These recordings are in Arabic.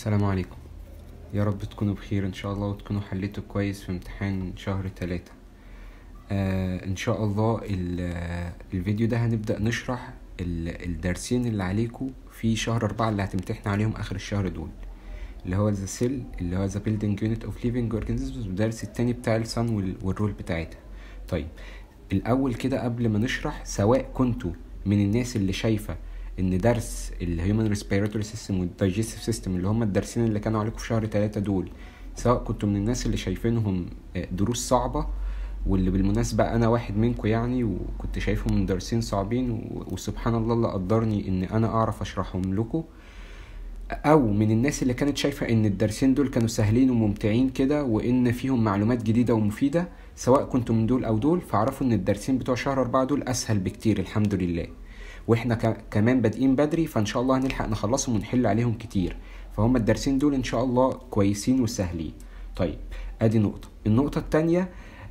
السلام عليكم. يا رب تكونوا بخير إن شاء الله وتكونوا حليتوا كويس في امتحان شهر تلاتة. آه إن شاء الله ال- الفيديو ده هنبدأ نشرح ال- الدرسين اللي عليكم في شهر أربعة اللي هتمتحن عليهم آخر الشهر دول. اللي هو the cell اللي هو the building unit of living organisms والدرس التاني بتاع ال sun وال- وال role بتاعتها. طيب الأول كده قبل ما نشرح سواء كنتوا من الناس اللي شايفة إن درس ال human respiratory system وال digestive system اللي هم الدرسين اللي كانوا عليكم في شهر تلاتة دول سواء كنتوا من الناس اللي شايفينهم آه، دروس صعبة واللي بالمناسبة أنا واحد منكم يعني وكنت شايفهم درسين صعبين وسبحان الله اللي قدرني إن أنا أعرف أشرحهم لكم. أو من الناس اللي كانت شايفة إن الدرسين دول كانوا سهلين وممتعين كده وإن فيهم معلومات جديدة ومفيدة سواء كنتم من دول أو دول فاعرفوا إن الدرسين بتوع شهر أربعة دول أسهل بكتير الحمد لله. وإحنا كمان بادئين بدري فإن شاء الله هنلحق نخلصهم ونحل عليهم كتير. فهم الدرسين دول إن شاء الله كويسين وسهلين. طيب أدي نقطة. النقطة التانية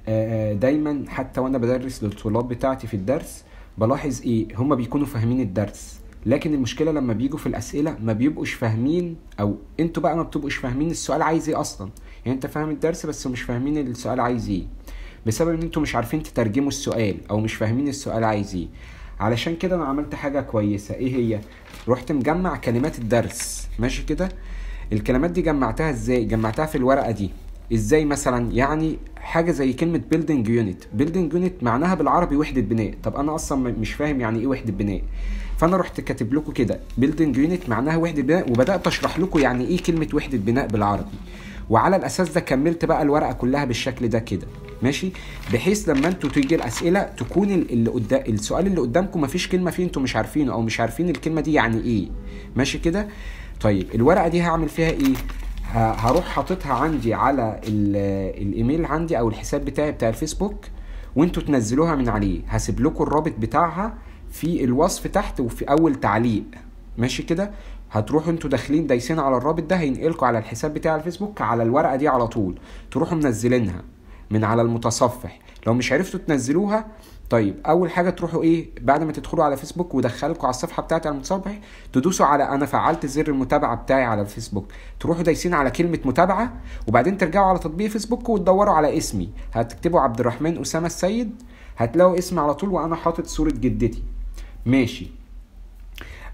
آه، دايما حتى وأنا بدرس للطلاب بتاعتي في الدرس بلاحظ إيه؟ هما بيكونوا فاهمين الدرس. لكن المشكلة لما بيجوا في الأسئلة ما بيبقوش فاهمين أو أنتوا بقى ما بتبقوش فاهمين السؤال عايز إيه أصلا. يعني أنت فاهم الدرس بس مش فاهمين السؤال عايز إيه. بسبب إن أنتوا مش عارفين تترجموا السؤال أو مش فاهمين السؤال عايز إيه. علشان كده أنا عملت حاجة كويسة. إيه هي؟ رحت مجمع كلمات الدرس. ماشي كده؟ الكلمات دي جمعتها إزاي؟ جمعتها في الورقة دي. إزاي مثلا؟ يعني حاجة زي كلمة building unit. building unit معناها بالعربي وحدة بناء. طب أنا أصلا مش فاهم يعني إيه وحدة بناء. فأنا رحت كاتب لكم كده. building unit معناها وحدة بناء وبدأت أشرح لكم يعني إيه كلمة وحدة بناء بالعربي. وعلى الأساس ده كملت بقى الورقة كلها بالشكل ده كده. ماشي؟ بحيث لما أنتوا تيجي الأسئلة تكون ال- اللي قدام السؤال اللي قدامكم مفيش كلمة فيه أنتوا مش عارفينه أو مش عارفين الكلمة دي يعني إيه. ماشي كده؟ طيب الورقة دي هعمل فيها إيه؟ هروح حاططها عندي على ال- الإيميل عندي أو الحساب بتاعي بتاع الفيسبوك وانتوا تنزلوها من عليه. هسيب لكم الرابط بتاعها في الوصف تحت وفي أول تعليق. ماشي كده؟ هتروحوا أنتوا داخلين دايسين على الرابط ده هينقلكوا على الحساب بتاع الفيسبوك على الورقة دي على طول. تروحوا منزلينها. من على المتصفح. لو مش عرفتوا تنزلوها طيب أول حاجة تروحوا إيه بعد ما تدخلوا على فيسبوك ودخلكوا على الصفحة بتاعتي على المتصفح تدوسوا على أنا فعلت زر المتابعة بتاعي على الفيسبوك. تروحوا دايسين على كلمة متابعة وبعدين ترجعوا على تطبيق فيسبوك وتدوروا على اسمي. هتكتبوا عبد الرحمن أسامة السيد هتلاقوا اسمي على طول وأنا حاطط صورة جدتي. ماشي.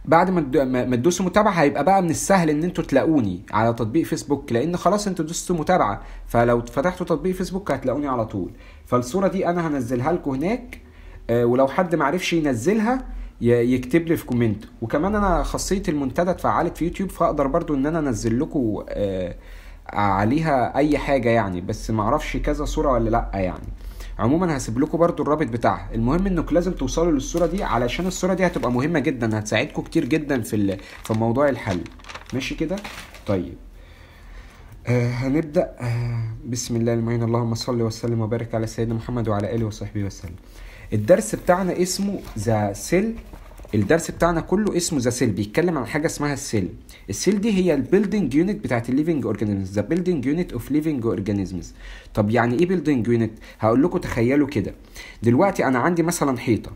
بعد ما ما تدوسوا متابعة هيبقى بقى من السهل إن أنتوا تلاقوني على تطبيق فيسبوك لأن خلاص أنتوا دوستوا متابعة. فلو فتحتوا تطبيق فيسبوك هتلاقوني على طول. فالصورة دي أنا هنزلها لكم هناك آه، ولو حد معرفش ينزلها يكتب لي في comment. وكمان أنا خاصية المنتدى اتفعلت في يوتيوب فأقدر برضو إن أنا أنزل لكم آه، عليها أي حاجة يعني. بس معرفش كذا صورة ولا لأ يعني. عموما هسيب لكم برضو الرابط بتاعها. المهم انكم لازم توصلوا للصورة دي علشان الصورة دي هتبقى مهمة جدا هتساعدكم كتير جدا في في موضوع الحل. ماشي كده؟ طيب. آه هنبدأ. آه بسم الله المعين. اللهم صل وسلم وبارك على سيدنا محمد وعلى آله وصحبه وسلم. الدرس بتاعنا اسمه the cell الدرس بتاعنا كله اسمه the cell بيتكلم عن حاجة اسمها ال cell. ال cell دي هي ال building unit بتاعت ال living organisms the building unit of living organisms طب يعني إيه building unit هقول لكم تخيلوا كده. دلوقتي أنا عندي مثلا حيطة.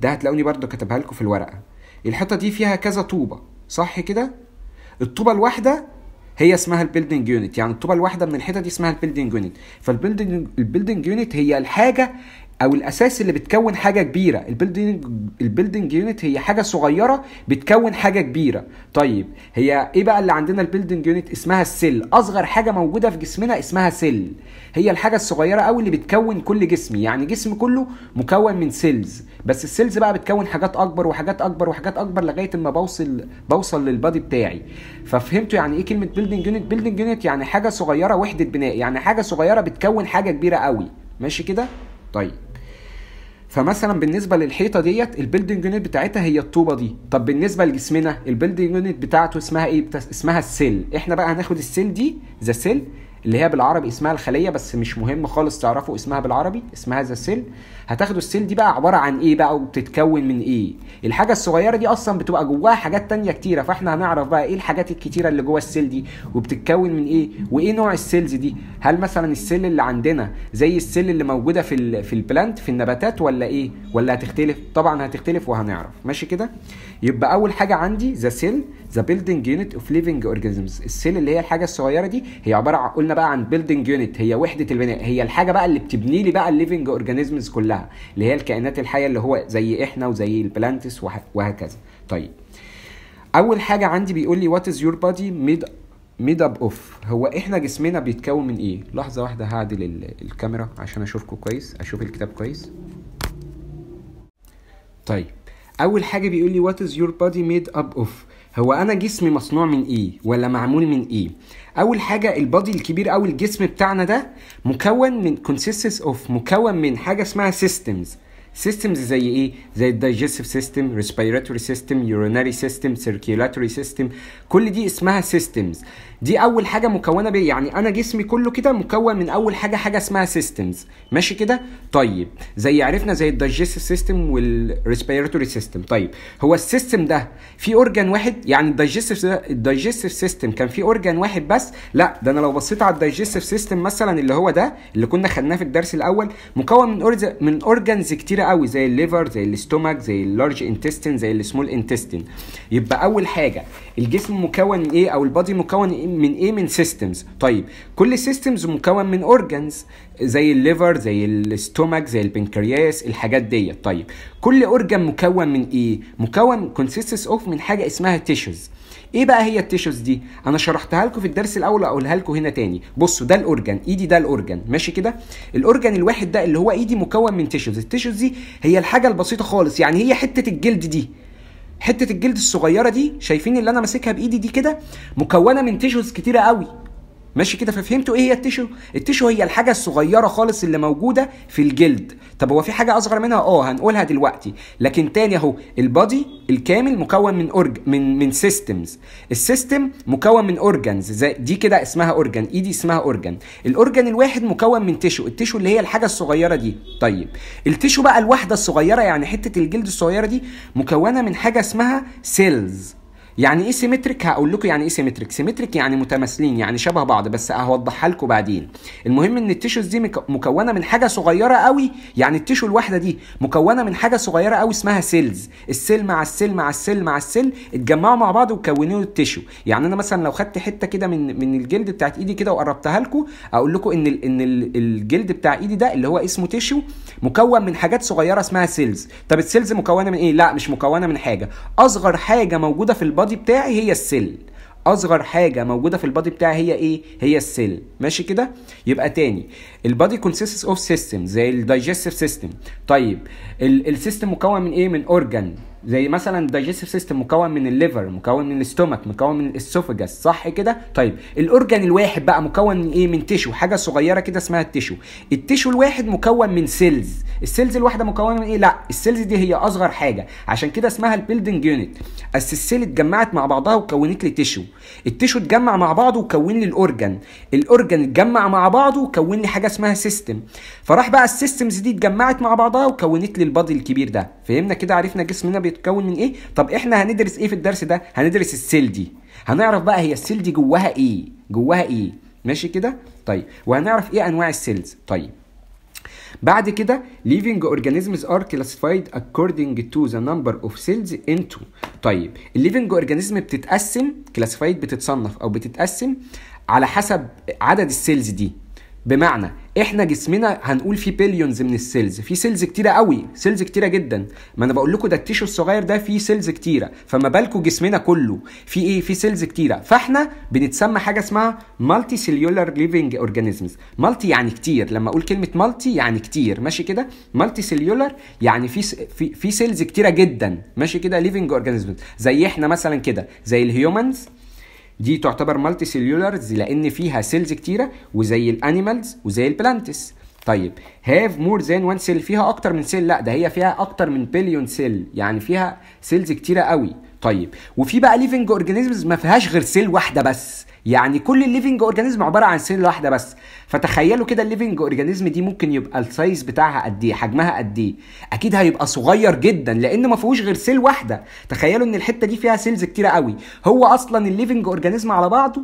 ده هتلاقوني برضو كاتبها لكم في الورقة. الحيطة دي فيها كذا طوبة صح كده؟ الطوبة الواحدة هي اسمها ال building unit يعني الطوبة الواحدة من الحيطة دي اسمها ال building unit فال building ال building unit هي الحاجة أو الأساس اللي بتكون حاجة كبيرة. ال building ال building unit هي حاجة صغيرة بتكون حاجة كبيرة. طيب هي إيه بقى اللي عندنا ال building unit اسمها ال cell أصغر حاجة موجودة في جسمنا اسمها cell هي الحاجة الصغيرة قوي اللي بتكون كل جسمي يعني جسم كله مكون من cells بس ال cells بقى بتكون حاجات أكبر وحاجات أكبر وحاجات أكبر لغاية ما بوصل بوصل لل body بتاعي. ففهمتوا يعني إيه كلمة building unit building unit يعني حاجة صغيرة وحدة بناء. يعني حاجة صغيرة بتكون حاجة كبيرة قوي ماشي كده؟ طيب. فمثلا بالنسبة للحيطة ديت ال building unit بتاعتها هي الطوبة دي. طب بالنسبة لجسمنا ال building unit بتاعته اسمها إيه؟ بتا... اسمها ال cell. إحنا بقى هناخد ال cell دي the cell اللي هي بالعربي اسمها الخلية بس مش مهم خالص تعرفوا اسمها بالعربي اسمها the cell. هتاخدوا ال cell دي بقى عبارة عن إيه بقى وبتتكون من إيه؟ الحاجة الصغيرة دي أصلا بتبقى جواها حاجات تانية كتيرة فإحنا هنعرف بقى إيه الحاجات الكتيرة اللي جوه ال cell دي وبتتكون من إيه وإيه نوع ال cells دي. هل مثلا ال cell اللي عندنا زي ال cell اللي موجودة في في ال plant في النباتات ولا إيه؟ ولا هتختلف؟ طبعا هتختلف وهنعرف. ماشي كده؟ يبقى أول حاجة عندي the cell the building unit of living organisms ال cell اللي هي الحاجة الصغيرة دي هي عبارة عن قلنا بقى عن building unit هي وحدة البناء. هي الحاجة بقى اللي بتبني لي بقى ال living organisms كلها اللي هي الكائنات الحية اللي هو زي إحنا وزي ال plants وهكذا. طيب. أول حاجة عندي بيقول لي what is your body made made up of هو إحنا جسمنا بيتكون من إيه؟ لحظة واحدة هعدل الكاميرا عشان اشوفكم كويس أشوف الكتاب كويس. طيب. أول حاجة بيقول لي what is your body made up of هو أنا جسمي مصنوع من إيه ولا معمول من إيه؟ أول حاجة ال body الكبير أو الجسم بتاعنا ده مكون من consists of مكون من حاجة اسمها systems. systems زي إيه؟ زي ال digestive system respiratory system urinary system circulatory system كل دي اسمها systems دي أول حاجة مكونة بيه يعني أنا جسمي كله كده مكون من أول حاجة حاجة اسمها systems ماشي كده؟ طيب زي عرفنا زي ال digestive system وال respiratory system طيب هو ال system ده في organ واحد؟ يعني ال digestive ال digestive system كان في organ واحد بس؟ لا ده أنا لو بصيت على ال digestive system مثلا اللي هو ده اللي كنا خدناه في الدرس الأول مكون من أور من organs كتيرة قوي زي ال liver زي ال stomach زي ال large intestine زي ال small intestine يبقى أول حاجة الجسم مكون إيه؟ أو ال body مكون من إيه من systems طيب كل systems مكون من organs زي ال liver زي ال stomach زي البنكرياس الحاجات دي طيب كل organ مكون من إيه؟ مكون consists of من حاجة اسمها tissues إيه بقى هي ال tissues دي؟ أنا شرحتها لكم في الدرس الأول اقولها لكم هنا تاني. بصوا ده ال organ إيدي ده ال organ ماشي كده؟ ال organ الواحد ده اللي هو إيدي مكون من tissues ال tissues دي هي الحاجة البسيطة خالص. يعني هي حتة الجلد دي. حتة الجلد الصغيرة دي شايفين اللي أنا ماسكها بإيدي دي كده؟ مكونة من tissues كتيرة قوي. ماشي كده ففهمتوا إيه هي ال tissue؟ ال tissue هي الحاجة الصغيرة خالص اللي موجودة في الجلد. طب هو في حاجة أصغر منها؟ آه هنقولها دلوقتي. لكن تاني أهو ال body الكامل مكون من أورج من من systems ال system مكون من organs زي دي كده اسمها organ ايدي اسمها organ ال organ الواحد مكون من tissue ال tissue اللي هي الحاجة الصغيرة دي. طيب ال tissue بقى الواحدة الصغيرة يعني حتة الجلد الصغيرة دي مكونة من حاجة اسمها cells يعني إيه symmetric هقول لكم يعني إيه symmetric symmetric يعني متماثلين يعني شبه بعض بس هوضحها لكم بعدين. المهم إن ال tissues دي مكونة من حاجة صغيرة قوي يعني ال tissue الواحدة دي مكونة من حاجة صغيرة قوي اسمها سيلز السيل مع السيل مع السيل مع السيل اتجمعوا مع بعض وكونوا ال tissue يعني أنا مثلا لو خدت حتة كده من من الجلد بتاعت إيدي كده وقربتها لكم أقول لكم إن إن ال الجلد بتاع إيدي ده اللي هو اسمه tissue مكون من حاجات صغيرة اسمها cells طب ال cells مكونة من إيه؟ لا مش مكونة من حاجة. أصغر حاجة موجودة في ال body بتاعي هي ال cell. أصغر حاجة موجودة في ال body بتاعي هي إيه؟ هي ال cell. ماشي كده؟ يبقى تاني. ال body consists of system زي ال digestive system طيب ال system مكون من إيه؟ من organ زي مثلا ال digestive system مكون من ال liver مكون من ال stomach مكون من ال esophagus صح كده؟ طيب ال organ الواحد بقى مكون من إيه؟ من tissue حاجة صغيرة كده اسمها ال tissue ال tissue الواحد مكون من cells ال cells الواحدة مكونة من إيه؟ لا ال cells دي هي أصغر حاجة. عشان كده اسمها ال building unit اصل ال cell اتجمعت مع بعضها وكونت لي tissue ال tissue اتجمع مع بعضه وكون لي ال organ. ال organ اتجمع مع بعضه وكون لي حاجة اسمها system فراح بقى ال systems دي اتجمعت مع بعضها وكونت لي ال body الكبير ده. فهمنا كده؟ عرفنا جسمنا بيتكون من إيه؟ طب إحنا هندرس إيه في الدرس ده؟ هندرس ال cell دي. هنعرف بقى هي ال cell دي جواها إيه؟ جواها إيه؟ ماشي كده؟ طيب. وهنعرف إيه أنواع ال cells؟ طيب. بعد كده living organisms are classified according to the number of cells into. طيب. ال living organism بتتقسم classified بتتصنف أو بتتقسم على حسب عدد ال cells دي. بمعنى إحنا جسمنا هنقول فيه billions من ال cells في cells كتيرة قوي cells كتيرة جدا. ما أنا بقول لكم ده ال tissue الصغير ده فيه cells كتيرة فما بالكم جسمنا كله في إيه؟ في cells كتيرة. فإحنا بنتسمى حاجة اسمها multicellular living organisms multi يعني كتير لما أقول كلمة multi يعني كتير ماشي كده؟ multicellular يعني في في في cells كتيرة جدا ماشي كده؟ living organisms زي إحنا مثلا كده زي ال humans دي تعتبر multicellulars لأن فيها cells كتيرة وزي ال animals وزي ال plants طيب have more than one cell فيها أكتر من cell لا ده هي فيها أكتر من بليون cell يعني فيها cells كتيرة قوي. طيب وفي بقى living organisms ما فيهاش غير cell واحدة بس. يعني كل ال living organism عبارة عن cell واحدة بس. فتخيلوا كده ال living organism دي ممكن يبقى ال size بتاعها قد إيه حجمها قد إيه. أكيد هيبقى صغير جدا لأن ما فيهوش غير cell واحدة. تخيلوا إن الحتة دي فيها cells كتيرة قوي. هو أصلا ال living organism على بعضه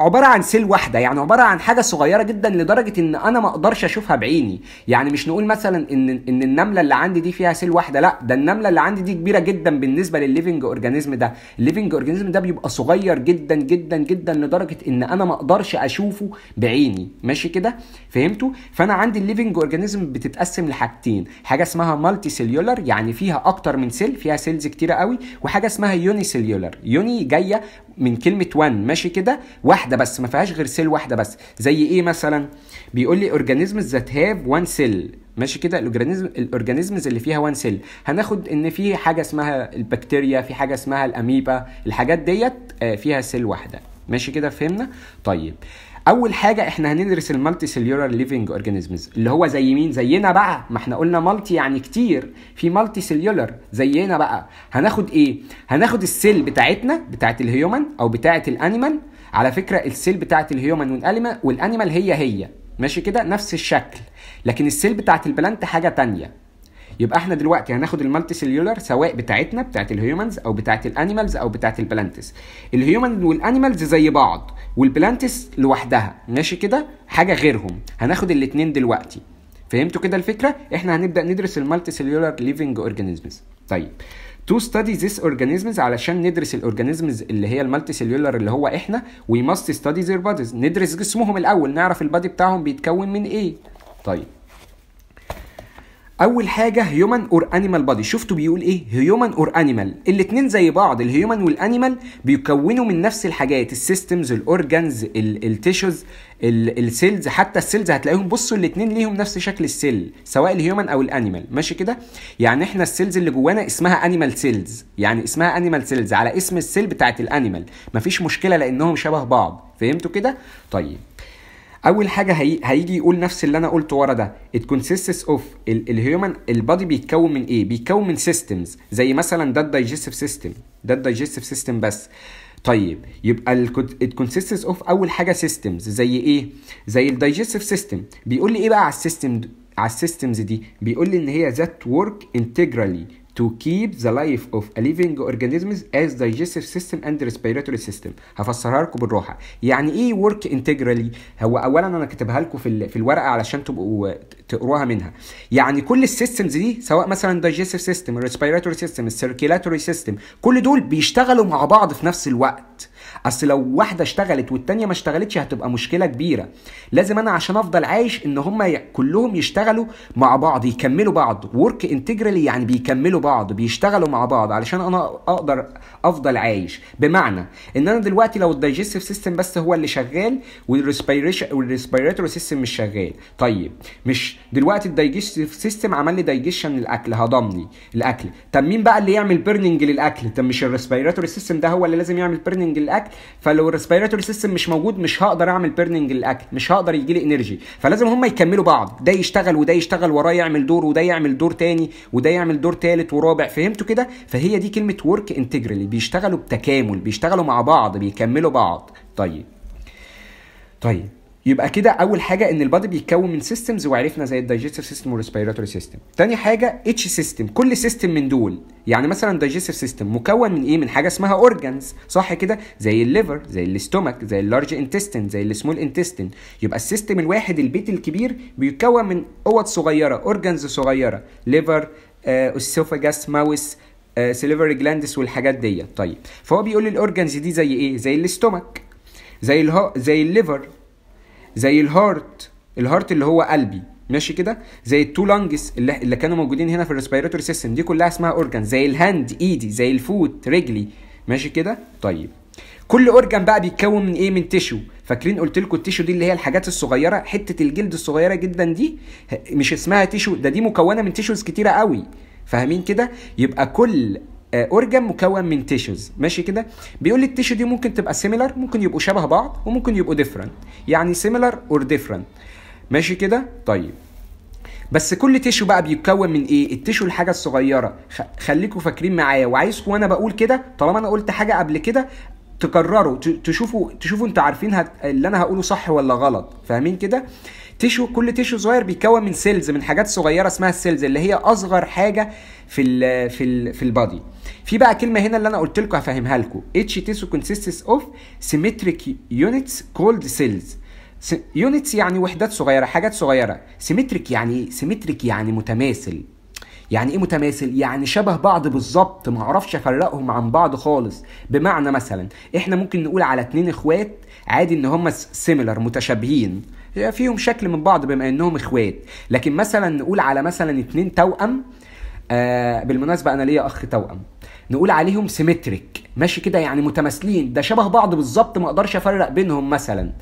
عبارة عن cell واحدة يعني عبارة عن حاجة صغيرة جدا لدرجة إن أنا ما أقدرش أشوفها بعيني. يعني مش نقول مثلا إن إن النملة اللي عندي دي فيها cell واحدة لا ده النملة اللي عندي دي كبيرة جدا بالنسبة للل living organism ده. ال living organism ده بيبقى صغير جدا جدا جدا لدرجة إن أنا ما أقدرش أشوفه بعيني. ماشي كده؟ فهمتوا؟ فأنا عندي ال living organism بتتقسم لحاجتين حاجة اسمها multicellular يعني فيها أكتر من cell فيها cells كتيرة قوي وحاجة اسمها unicellular uni جاية من كلمة one ماشي كده؟ واحدة بس ما فيهاش غير cell واحدة بس. زي إيه مثلا؟ بيقول لي organisms that have one cell ماشي كده؟ ال organism ال organisms اللي فيها one cell هناخد إن في حاجة اسمها البكتيريا في حاجة اسمها الأميبا الحاجات ديت فيها cell واحدة. ماشي كده؟ فهمنا؟ طيب. أول حاجة إحنا هندرس ال multicellular living organisms اللي هو زي مين؟ زينا بقى. ما إحنا قلنا multi يعني كتير. في multicellular زينا بقى. هناخد إيه؟ هناخد ال cell بتاعتنا بتاعت ال human أو بتاعت ال animal على فكرة السيل بتاعت الهيومن والانيمال والانيمال هي هي. ماشي كده؟ نفس الشكل. لكن ال cell بتاعت ال plant حاجة تانية. يبقى إحنا دلوقتي هناخد ال multicellular سواء بتاعتنا بتاعت ال humans أو بتاعت ال animals أو بتاعت ال plants. ال human وال animals زي بعض وال plants لوحدها. ماشي كده؟ حاجة غيرهم. هناخد الاتنين دلوقتي. فهمتوا كده الفكرة؟ إحنا هنبدأ ندرس ال multicellular living organisms. طيب. to study these organisms علشان ندرس ال organisms اللي هي ال multicellular اللي هو إحنا. We must study their bodies ندرس جسمهم الأول نعرف ال body بتاعهم بيتكون من إيه. طيب. أول حاجة human or animal body شفتوا بيقول إيه؟ human or animal الاثنين زي بعض ال human وال animal بيكونوا من نفس الحاجات السيستمز الاورجانز التيشوز السيلز حتى السيلز هتلاقيهم بصوا الاثنين ليهم نفس شكل ال cell سواء ال human أو ال animal ماشي كده؟ يعني إحنا ال cells اللي جوانا اسمها animal cells يعني اسمها animal cells على اسم ال cell بتاعت ال animal مفيش مشكلة لأنهم شبه بعض. فهمتوا كده؟ طيب. أول حاجة هي... هيجي يقول نفس اللي أنا قلته ورا ده. It consists of ال human ال body بيتكون من إيه؟ بيتكون من systems. زي مثلا ده ال digestive system ده ال digestive system بس. طيب يبقى ال consists of أول حاجة systems. زي إيه؟ زي ال digestive system بيقول لي إيه بقى على ال system على ال systems دي؟ بيقول لي إن هي that work integrally. To keep the life of a living organisms as digestive system and respiratory system هفسرها لكم بالراحه يعني إيه work integrally هو اولا أنا كاتبها لكم في في الورقه علشان تبقوا تقروها منها يعني كل ال systems دي سواء مثلا digestive system respiratory system circulatory system كل دول بيشتغلوا مع بعض في نفس الوقت اصل لو واحدة اشتغلت والتانية ما اشتغلتش هتبقى مشكلة كبيرة. لازم أنا عشان افضل عايش ان هم كلهم يشتغلوا مع بعض يكملوا بعض. work integrally يعني بيكملوا بعض بيشتغلوا مع بعض علشان أنا أقدر افضل عايش. بمعنى ان أنا دلوقتي لو ال digestive system بس هو اللي شغال وال respiration وال respiratory system مش شغال. طيب مش دلوقتي ال digestive system عمل لي digestion للأكل هضم لي الاكل طب مين بقى اللي يعمل burning للأكل؟ طب مش ال respiratory system ده هو اللي لازم يعمل burning للأكل؟ فلو ال respiratory system مش موجود مش هقدر أعمل burning للاكل مش هقدر يجي لي energy فلازم هم يكملوا بعض. ده يشتغل وده يشتغل وراه يعمل دور وده يعمل دور تاني وده يعمل دور تالت ورابع. فهمتوا كده؟ فهي دي كلمة work integrally بيشتغلوا بتكامل بيشتغلوا مع بعض بيكملوا بعض. طيب. طيب. يبقى كده أول حاجة إن ال body بيتكون من systems وعرفنا زي ال digestive system وال respiratory system تاني حاجة each system كل system من دول. يعني مثلا ال digestive system مكون من إيه؟ من حاجة اسمها organs صح كده؟ زي الليفر زي الاستومك زي اللارج انتستين زي السمول انتستين. يبقى ال system الواحد البيت الكبير بيتكون من أوض صغيرة organs صغيرة. liver esophagus mouth salivary glands والحاجات دي طيب فهو بيقول لي ال organs دي زي إيه؟ زي الاستومك زي الهو زي الليفر. زي الهارت. الهارت اللي هو قلبي. ماشي كده؟ زي ال two lungs اللي, اللي كانوا موجودين هنا في ال respiratory system دي كلها اسمها organ زي ال hand ايدي زي ال foot رجلي. ماشي كده؟ طيب. كل organ بقى بيتكون من إيه؟ من tissue فاكرين قلت لكم ال tissue دي اللي هي الحاجات الصغيرة؟ حتة الجلد الصغيرة جدا دي مش اسمها tissue ده دي مكونة من tissues كتيرة قوي. فاهمين كده؟ يبقى كل organ مكون من tissues ماشي كده؟ بيقول لي ال tissue دي ممكن تبقى similar ممكن يبقوا شبه بعض وممكن يبقوا different يعني similar or different ماشي كده؟ طيب. بس كل tissue بقى بيتكون من إيه؟ ال tissue الحاجة الصغيرة. خليكم فاكرين معايا. وعايزكم وأنا بقول كده طالما أنا قلت حاجة قبل كده تكرروا تشوفوا تشوفوا أنتوا عارفين هت... اللي أنا هقوله صح ولا غلط. فاهمين كده؟ tissue كل tissue صغير بيتكون من cells من حاجات صغيرة اسمها ال cells اللي هي أصغر حاجة في ال في ال في ال body في بقى كلمة هنا اللي أنا قلت لكم هفهمها لكم. each tissue consists of symmetric units called cells units يعني وحدات صغيرة حاجات صغيرة. symmetric يعني symmetric يعني متماثل. يعني إيه متماثل؟ يعني شبه بعض بالظبط. ما أعرفش أفرقهم عن بعض خالص. بمعنى مثلا إحنا ممكن نقول على اتنين إخوات عادي إن هم similar متشابهين. فيهم شكل من بعض بما إنهم إخوات. لكن مثلا نقول على مثلا اتنين توأم. آه بالمناسبة أنا ليا أخ توأم. نقول عليهم symmetric ماشي كده يعني متماثلين. ده شبه بعض بالظبط ما أقدرش افرق بينهم مثلا.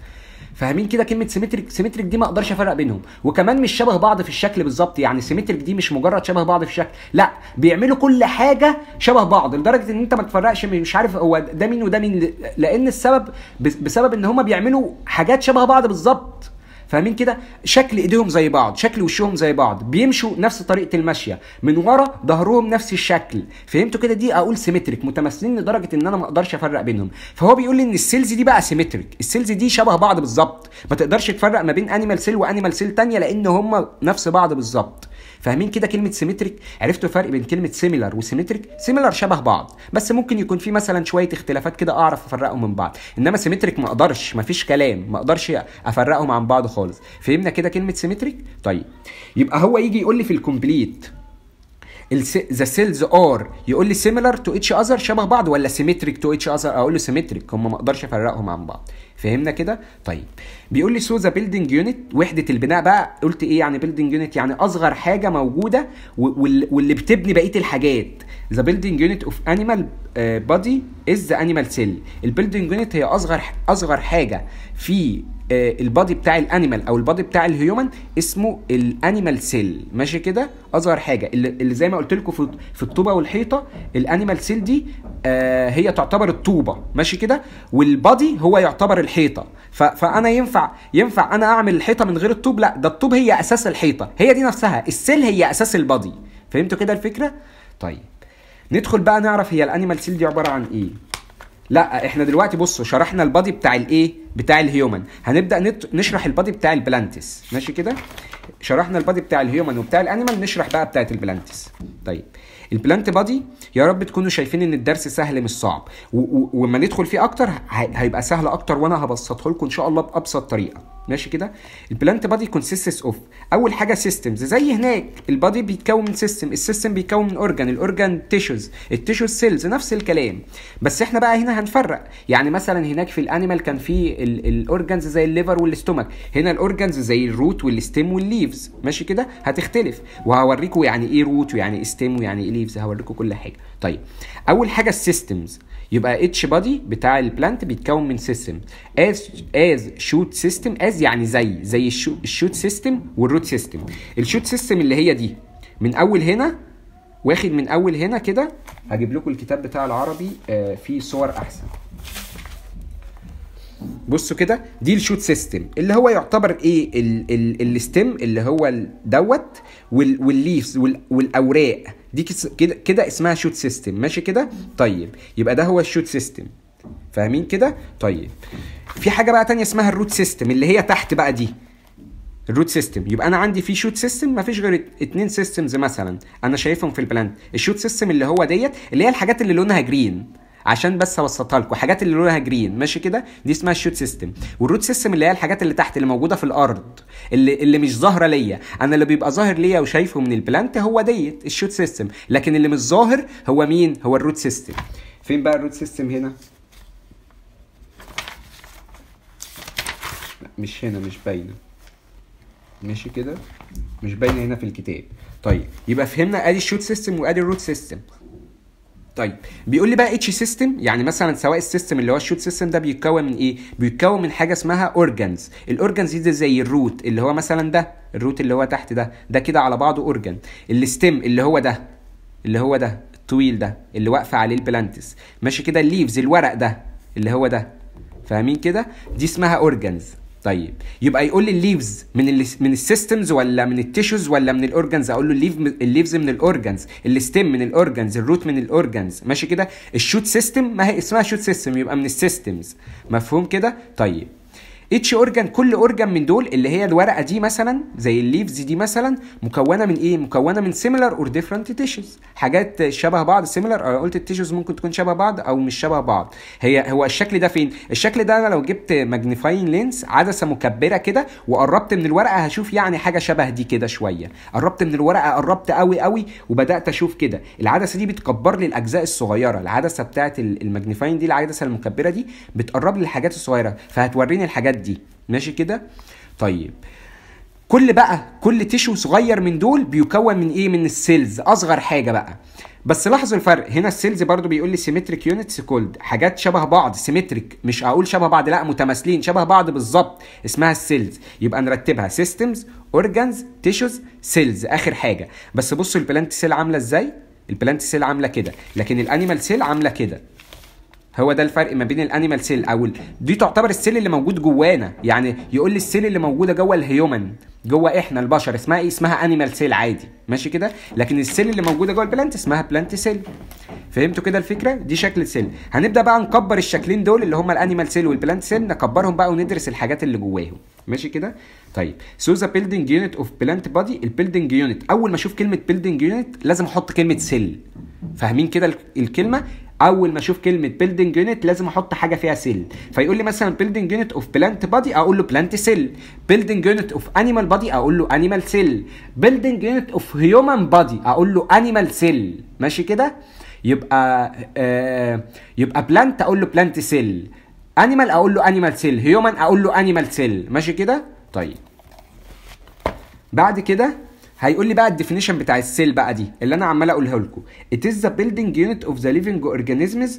فاهمين كده كلمة symmetric symmetric دي ما أقدرش افرق بينهم. وكمان مش شبه بعض في الشكل بالظبط. يعني symmetric دي مش مجرد شبه بعض في الشكل. لا بيعملوا كل حاجة شبه بعض لدرجة إن أنت ما تفرقش مش عارف هو ده مين وده مين. لأن السبب بسبب إن هم بيعملوا حاجات شبه بعض بالظبط. فاهمين كده؟ شكل ايديهم زي بعض شكل وشهم زي بعض بيمشوا نفس طريقة المشيه من ورا ظهرهم نفس الشكل. فهمتوا كده؟ دي أقول symmetric متماثلين لدرجة إن أنا ما أقدرش أفرق بينهم. فهو بيقول لي إن ال cells دي بقى symmetric ال cells دي شبه بعض بالظبط. ما تقدرش تفرق ما بين animal cell و animal cell تانية لأن هم نفس بعض بالظبط. فاهمين كده كلمة symmetric عرفتوا الفرق بين كلمة similar و symmetric similar شبه بعض بس ممكن يكون في مثلا شوية اختلافات كده أعرف أفرقهم من بعض إنما symmetric ما أقدرش ما فيش كلام ما أقدرش أفرقهم عن بعض خالص. فهمنا كده كلمة symmetric طيب يبقى هو يجي يقول لي في ال complete the cells are يقول لي similar to each other شبه بعض ولا symmetric to each other أقول له symmetric هم ما أقدرش أفرقهم عن بعض. فهمنا كده؟ طيب. بيقول لي so the building unit وحدة البناء بقى. قلت إيه يعني building unit يعني أصغر حاجة موجودة واللي بتبني بقية الحاجات. the building unit of animal body is the animal cell ال building unit هي أصغر أصغر حاجة في البادي بتاع الانيمال أو البادي بتاع الهيومن اسمه الانيمال سيل. ماشي كده؟ اصغر حاجة. اللي, زي ما قلت لكم في, في الطوبة والحيطة ال animal cell دي آه هي تعتبر الطوبة. ماشي كده؟ وال body هو يعتبر الحيطة. فأنا ينفع ينفع أنا أعمل الحيطة من غير الطوب؟ لا ده الطوب هي أساس الحيطة. هي دي نفسها. ال cell هي أساس ال body. فهمتوا كده الفكرة؟ طيب. ندخل بقى نعرف هي ال animal cell دي عبارة عن إيه. لا إحنا دلوقتي بصوا شرحنا ال body بتاع الايه؟ بتاع ال human. هنبدأ نت... نشرح ال body بتاع ال plants. ماشي كده؟ شرحنا ال body بتاع ال human وبتاع ال animal نشرح بقى بتاعت ال plants. طيب ال plant body يا رب تكونوا شايفين إن الدرس سهل مش صعب. ولما ندخل فيه أكتر هيبقى سهل أكتر وأنا هبسطه لكم إن شاء الله بأبسط طريقة. ماشي كده؟ ال plant body consists of أول حاجة systems زي هناك ال body بيتكون من system ال system بيتكون من organ ال organ tissues ال tissues cells نفس الكلام. بس إحنا بقى هنا هنفرق. يعني مثلا هناك في الانيمال كان في الاورجانز زي الليفر والاستومك هنا الاورجانز زي الروت والستيم والليفز ماشي كده؟ هتختلف. وهوريكم يعني إيه root ويعني إيه stem ويعني إيه leaves هوريكم كل حاجة. طيب أول حاجة ال systems يبقى each body بتاع ال plant بيتكون من system as as shoot system as يعني زي زي ال shoot system وال root system ال shoot system اللي هي دي من أول هنا واخد من أول هنا كده هجيب لكم الكتاب بتاع العربي آه فيه صور أحسن. بصوا كده دي ال shoot system اللي هو يعتبر إيه؟ ال stem اللي هو دوت وال leaves والأوراق. دي كده كده اسمها shoot system ماشي كده؟ طيب. يبقى ده هو ال shoot system فاهمين كده؟ طيب. في حاجة بقى تانية اسمها ال root system اللي هي تحت بقى دي. ال root system يبقى أنا عندي في shoot system ما فيش غير اتنين systems مثلا. أنا شايفهم في ال plant ال shoot system اللي هو ديت اللي هي الحاجات اللي لونها green عشان بس أوسطها لكم. حاجات اللي لونها green ماشي كده؟ دي اسمها ال shoot system وال root system اللي هي الحاجات اللي تحت اللي موجودة في الأرض اللي اللي مش ظاهرة ليا. أنا اللي بيبقى ظاهر ليا وشايفه من ال plant هو ديت ال shoot system لكن اللي مش ظاهر هو مين؟ هو ال root system فين بقى ال root system هنا؟ مش هنا مش باينة. ماشي كده؟ مش باينة هنا في الكتاب. طيب يبقى فهمنا أدي ال shoot system وأدي ال root system طيب بيقول لي بقى each system يعني مثلا سواء ال system اللي هو ال shoot system ده بيتكون من إيه؟ بيتكون من حاجة اسمها organs ال organs دي زي ال root اللي هو مثلا ده ال root اللي هو تحت ده ده كده على بعضه organ ال stem اللي هو ده اللي هو ده الطويل ده اللي واقفة عليه ال plants. ماشي كده ال leaves الورق ده اللي هو ده. فاهمين كده؟ دي اسمها organs طيب. يبقى يقول لي ال leaves من ال من ال systems ولا من ال tissues ولا من ال organs أقول له ال leaf ال leaves من ال organs ال stem من ال organs ال root من ال organs ماشي كده؟ ال shoot system ما هي اسمها shoot system يبقى من ال systems مفهوم كده؟ طيب. each organ كل organ من دول اللي هي الورقة دي مثلا زي ال leaves دي مثلا مكونة من إيه؟ مكونة من similar or different tissues حاجات شبه بعض similar أو قلت ال tissues ممكن تكون شبه بعض أو مش شبه بعض. هي هو الشكل ده فين؟ الشكل ده أنا لو جبت magnifying lens عدسة مكبرة كده وقربت من الورقة هشوف يعني حاجة شبه دي كده شوية. قربت من الورقة قربت قوي قوي وبدأت أشوف كده. العدسة دي بتكبر لي الأجزاء الصغيرة. العدسة بتاعت ال magnifying دي العدسة المكبرة دي بتقرب لي الحاجات الصغيرة. فهتوريني الحاجات دي. ماشي كده؟ طيب. كل بقى كل tissue صغير من دول بيكون من إيه؟ من ال cells أصغر حاجة بقى. بس لاحظوا الفرق. هنا ال cells برضو بيقول لي symmetric units called حاجات شبه بعض symmetric مش هقول شبه بعض لا متماثلين. شبه بعض بالظبط. اسمها ال cells يبقى نرتبها. systems organs tissues cells آخر حاجة. بس بصوا ال plant cell عاملة إزاي؟ ال plant cell عاملة كده. لكن ال animal cell عاملة كده. هو ده الفرق ما بين ال animal cell أو دي تعتبر ال cell اللي موجود جوانا. يعني يقول لي ال cell اللي موجودة جوه ال human جوه إحنا البشر اسمها إيه؟ اسمها animal cell عادي. ماشي كده؟ لكن ال cell اللي موجودة جوه ال plant اسمها plant cell فهمتوا كده الفكرة؟ دي شكل ال cell. هنبدأ بقى نكبر الشكلين دول اللي هما ال animal cell وال plant cell نكبرهم بقى وندرس الحاجات اللي جواهم. ماشي كده؟ طيب. so the building unit of plant body ال building unit أول ما أشوف كلمة building unit لازم أحط كلمة cell فاهمين كده الكلمة؟ أول ما أشوف كلمة building unit لازم أحط حاجة فيها cell فيقول لي مثلا building unit of plant body أقول له plant cell building unit of animal body أقول له animal cell building unit of human body أقول له animal cell ماشي كده؟ يبقى آه يبقى plant أقول له plant cell animal أقول له animal cell human أقول له animal cell ماشي كده؟ طيب. بعد كده هيقول لي بقى ال definition بتاع ال cell بقى دي اللي أنا عمال أقولها لكم. It is the building unit of the living organisms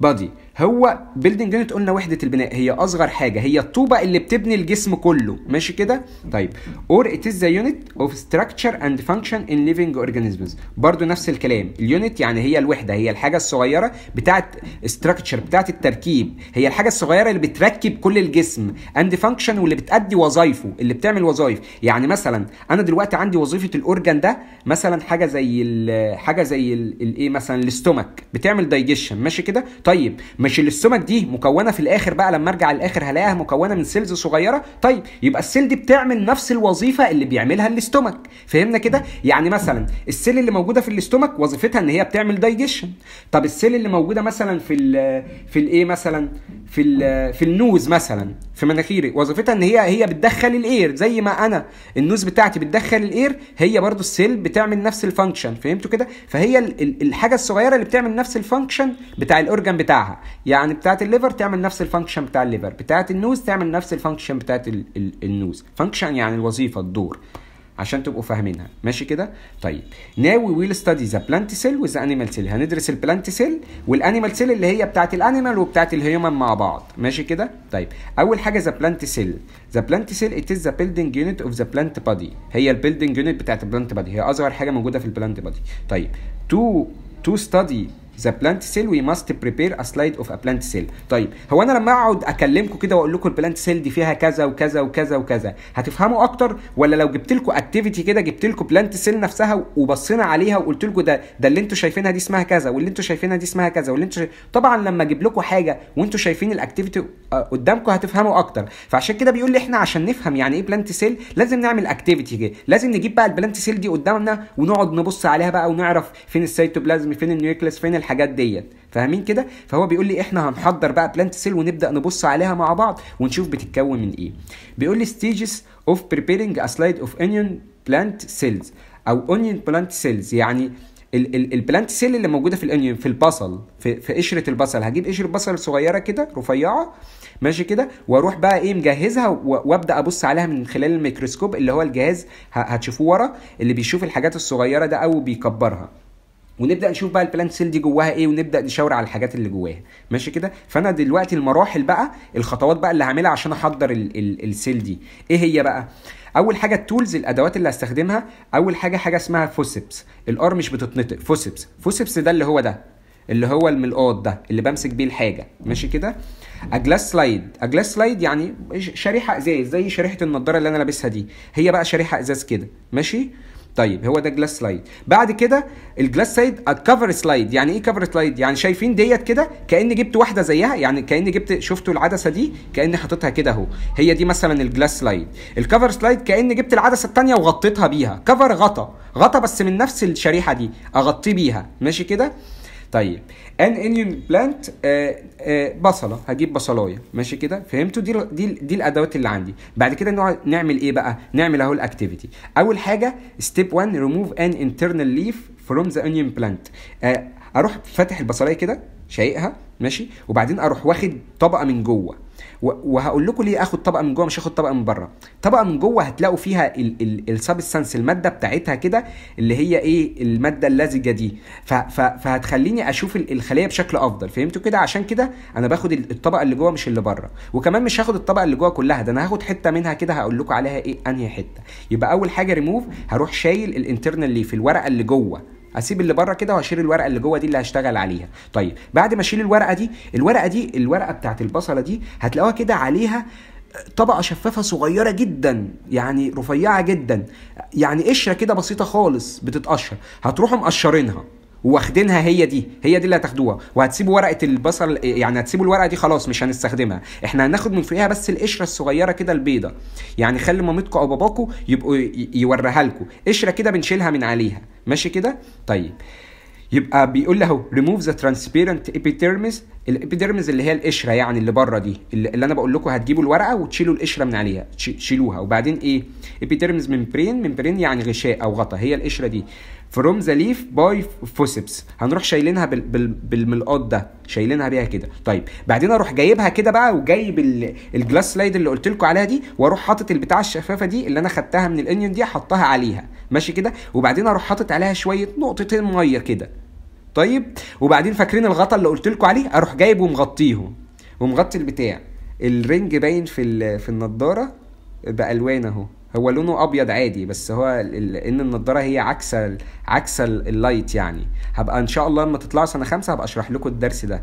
body هو building unit قلنا وحدة البناء هي أصغر حاجة هي الطوبة اللي بتبني الجسم كله ماشي كده؟ طيب or it is the unit of structure and function in living organisms برضو نفس الكلام ال unit يعني هي الوحدة هي الحاجة الصغيرة بتاعه structure بتاعه التركيب هي الحاجة الصغيرة اللي بتركب كل الجسم and function واللي بتأدي وظايفه اللي بتعمل وظايف. يعني مثلا أنا دلوقتي عندي وظيفة ال organ ده مثلا حاجة زي حاجة زي الايه مثلا ال stomach بتعمل دايجيشن ماشي كده؟ طيب مش ال stomach دي مكونة في الآخر بقى لما أرجع الآخر هلاقيها مكونة من cells صغيرة؟ طيب يبقى ال cell دي بتعمل نفس الوظيفة اللي بيعملها ال stomach فهمنا كده؟ يعني مثلا ال cell اللي موجودة في ال stomach وظيفتها إن هي بتعمل دايجيشن. طب ال cell اللي موجودة مثلا في ال في الايه مثلا؟ في ال في ال nose مثلا في مناخيري وظيفتها إن هي هي بتدخل ال air زي ما أنا ال nose بتاعتي بتدخل ال air هي برضو ال cell بتعمل نفس ال function فهمتوا كده؟ فهي الحاجة الصغيرة اللي بتعمل نفس ال function بتاع ال organ بتاعها. يعني بتاعه ال liver تعمل نفس ال function بتاع ال liver. بتاعه ال nose تعمل نفس ال function بتاعه ال nose. function يعني الوظيفة الدور. عشان تبقوا فاهمينها. ماشي كده؟ طيب. now we will study the plant cell و the animal cell هندرس ال plant cell وال animal cell اللي هي بتاعه ال animal وبتاعه ال human مع بعض. ماشي كده؟ طيب. أول حاجة the plant cell the plant cell it is the building unit of the plant body هي ال building unit بتاعه ال plant body هي أصغر حاجة موجودة في ال plant body طيب. to to study the plant cell we must prepare a slide of a plant cell طيب هو أنا لما أقعد أكلمكم كده وأقول لكم ال plant cell دي فيها كذا وكذا وكذا وكذا هتفهموا أكتر ولا لو جبت لكم activity كده جبت لكم plant cell نفسها وبصينا عليها وقلت لكم ده ده اللي أنتوا شايفينها دي اسمها كذا واللي أنتوا شايفينها دي اسمها كذا واللي أنتوا شايف... طبعا لما أجيب لكم حاجة وانتوا شايفين ال activity قدامكم هتفهموا أكتر. فعشان كده بيقول لي إحنا عشان نفهم يعني إيه plant cell لازم نعمل activity كده لازم نجيب بقى ال plant cell دي قدامنا ونقعد نبص عليها بقى ونعرف فين السيتوبلازم فين ال nucleus فين الحاجات ديت. فاهمين كده؟ فهو بيقول لي إحنا هنحضر بقى plant cell ونبدأ نبص عليها مع بعض ونشوف بتتكون من إيه. بيقول لي stages of preparing a slide of onion plant cells أو onion plant cells. يعني ال plant cell اللي موجودة في ال onion في البصل في, في قشرة البصل. هجيب قشرة بصل صغيرة كده رفيعة ماشي كده وأروح بقى إيه مجهزها وأبدأ أبص عليها من خلال الميكروسكوب اللي هو الجهاز هتشوفوه ورا اللي بيشوف الحاجات الصغيرة ده أو بيكبرها. ونبدأ نشوف بقى ال plant cell دي جواها إيه ونبدأ نشاور على الحاجات اللي جواها. ماشي كده؟ فأنا دلوقتي المراحل بقى الخطوات بقى اللي هعملها عشان أحضر ال ال ال cell دي. إيه هي بقى؟ أول حاجة ال tools الأدوات اللي هستخدمها. أول حاجة حاجة اسمها forceps ال R مش بتتنطق forceps forceps ده اللي هو ده اللي هو الملقاط ده اللي بمسك بيه الحاجة. ماشي كده؟ a glass slide a glass slide يعني شريحة إزاز زي شريحة النضارة اللي أنا لابسها دي. هي بقى شريحة إزاز كده. ماشي؟ طيب هو ده glass slide بعد كده ال glass slide cover slide يعني إيه cover slide يعني شايفين ديت كده كأني جبت واحدة زيها يعني كأني جبت شفتوا العدسة دي؟ كأني حاططها كده أهو. هي دي مثلا ال glass slide ال cover slide كأني جبت العدسة الثانية وغطيتها بيها. cover غطا غطا بس من نفس الشريحة دي. أغطيه بيها. ماشي كده؟ طيب. an onion plant بصلة. هجيب بصلاية. ماشي كده؟ فهمتوا؟ دي دي دي الأدوات اللي عندي. بعد كده نقعد نعمل إيه بقى؟ نعمل أهو ال activity أول حاجة step 1 ريموف ان انترنال ليف فروم ذا انيون بلانت أروح فاتح البصلاية كده شايقها. ماشي؟ وبعدين أروح واخد طبقة من جوه. وهقول لكم ليه آخد طبقة من جوه مش هاخد طبقة من بره. طبقة من جوه هتلاقوا فيها ال substance المادة بتاعتها كده اللي هي إيه المادة اللزجة دي. فهتخليني أشوف الخلية بشكل أفضل. فهمتوا كده؟ عشان كده أنا باخد الطبقة اللي جوه مش اللي بره. وكمان مش هاخد الطبقة اللي جوه كلها. ده أنا هاخد حتة منها كده هقول لكم عليها إيه أنهي حتة. يبقى أول حاجة ريموف هروح شايل ال internal leaf الورقة اللي جوه. اسيب اللي بره كده واشيل الورقة اللي جوه دي اللي هشتغل عليها. طيب بعد ما اشيل الورقة دي الورقة دي الورقة بتاعت البصلة دي هتلاقوها كده عليها طبقة شفافة صغيرة جدا يعني رفيعة جدا. يعني قشرة كده بسيطة خالص بتتقشر. هتروحوا مقشرينها. واخدينها هي دي هي دي اللي هتاخدوها. وهتسيبوا ورقة البصل يعني هتسيبوا الورقة دي خلاص مش هنستخدمها. إحنا هناخد من فوقها بس القشرة الصغيرة كده البيضة. يعني خلي مامتكم أو باباكم يبقوا يوريها لكم قشرة كده بنشيلها من عليها. ماشي كده؟ طيب. يبقى بيقول له ريموف ذا ترانسبيرنت ابيديرمس الابيديرمس اللي هي القشرة يعني اللي بره دي. اللي أنا بقول لكم هتجيبوا الورقة وتشيلوا القشرة من عليها. تشيلوها. وبعدين إيه؟ epidermis membrane membrane يعني غشاء أو غطا هي القشرة دي. from the leaf by forceps هنروح شايلينها بال بال بالملقاط ده. شايلينها بيها كده. طيب بعدين أروح جايبها كده بقى وجايب ال glass slide اللي قلت لكم عليها دي وأروح حاطط البتاع الشفافة دي اللي أنا خدتها من ال onion دي احطها عليها. ماشي كده؟ وبعدين أروح حاطط عليها شوية نقطتين مية كده. طيب؟ وبعدين فاكرين الغطا اللي قلت لكم عليه؟ أروح جايبه ومغطيهم. ومغطي البتاع. ال orange باين في في النضارة. بالوان أهو. هو لونه أبيض عادي بس هو إن النضارة هي عكس عكس ال light يعني. هبقى إن شاء الله لما تطلعوا سنة خمسة هبقى أشرح لكم الدرس ده.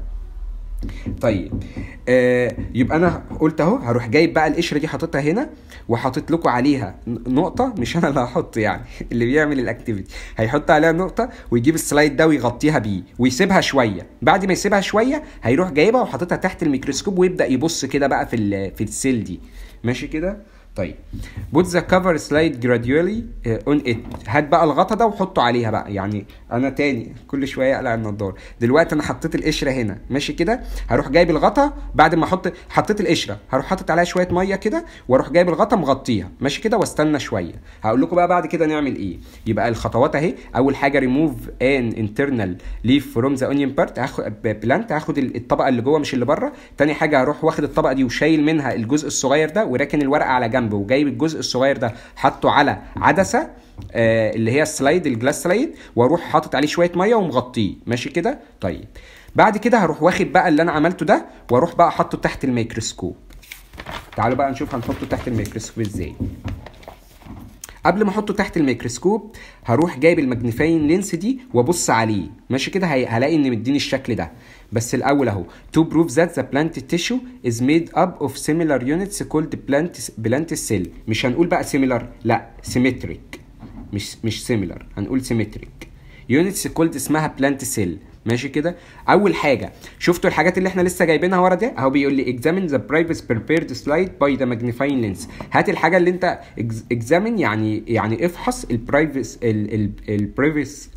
طيب آه يبقى أنا قلت أهو هروح جايب بقى القشرة دي حاططها هنا وحاطط لكم عليها نقطة مش أنا اللي هحط يعني اللي بيعمل ال activity هيحط عليها نقطة ويجيب ال slide ده ويغطيها بيه ويسيبها شوية. بعد ما يسيبها شوية هيروح جايبها وحاططها تحت الميكروسكوب ويبدأ يبص كده بقى في في ال cell دي. ماشي كده؟ طيب. Put the cover slide gradually on it. هات بقى الغطا ده وحطه عليها بقى. يعني أنا تاني كل شوية أقلع النضاره دلوقتي أنا حطيت القشرة هنا. ماشي كده؟ هروح جايب الغطا بعد ما أحط حطيت القشرة. هروح حاطط عليها شوية مية كده وأروح جايب الغطا مغطيها. ماشي كده؟ واستنى شوية. هقول لكم بقى بعد كده نعمل إيه. يبقى الخطوات أهي. أول حاجة ريموف ان انترنال ليف فروم ذا اونيون بارت هاخد plant هاخد الطبقة اللي جوه مش اللي بره. تاني حاجة هروح واخد الطبقة دي وشايل منها الجزء الصغير ده وراكن الورقة على جنب. وجايب الجزء الصغير ده حاطه على عدسة آه اللي هي ال slide ال glass slide وأروح حاطط عليه شوية مية ومغطيه. ماشي كده؟ طيب. بعد كده هروح واخد بقى اللي أنا عملته ده وأروح بقى حاطه تحت الميكروسكوب. تعالوا بقى نشوف هنحطه تحت الميكروسكوب إزاي. قبل ما أحطه تحت الميكروسكوب هروح جايب ال magnifying lens دي وأبص عليه. ماشي كده؟ هلاقي إن مديني الشكل ده. بس الأول اهو to prove that the plant tissue is made up of similar units called plant plant cell مش هنقول بقى similar لا symmetric مش مش similar هنقول symmetric units called اسمها plant cell ماشي كده؟ أول حاجة شفتوا الحاجات اللي إحنا لسه جايبينها ورا دي؟ أهو بيقول لي examine the previous prepared slide by the magnifying lens. هات الحاجة اللي أنت examine يعني يعني افحص ال previous ال previous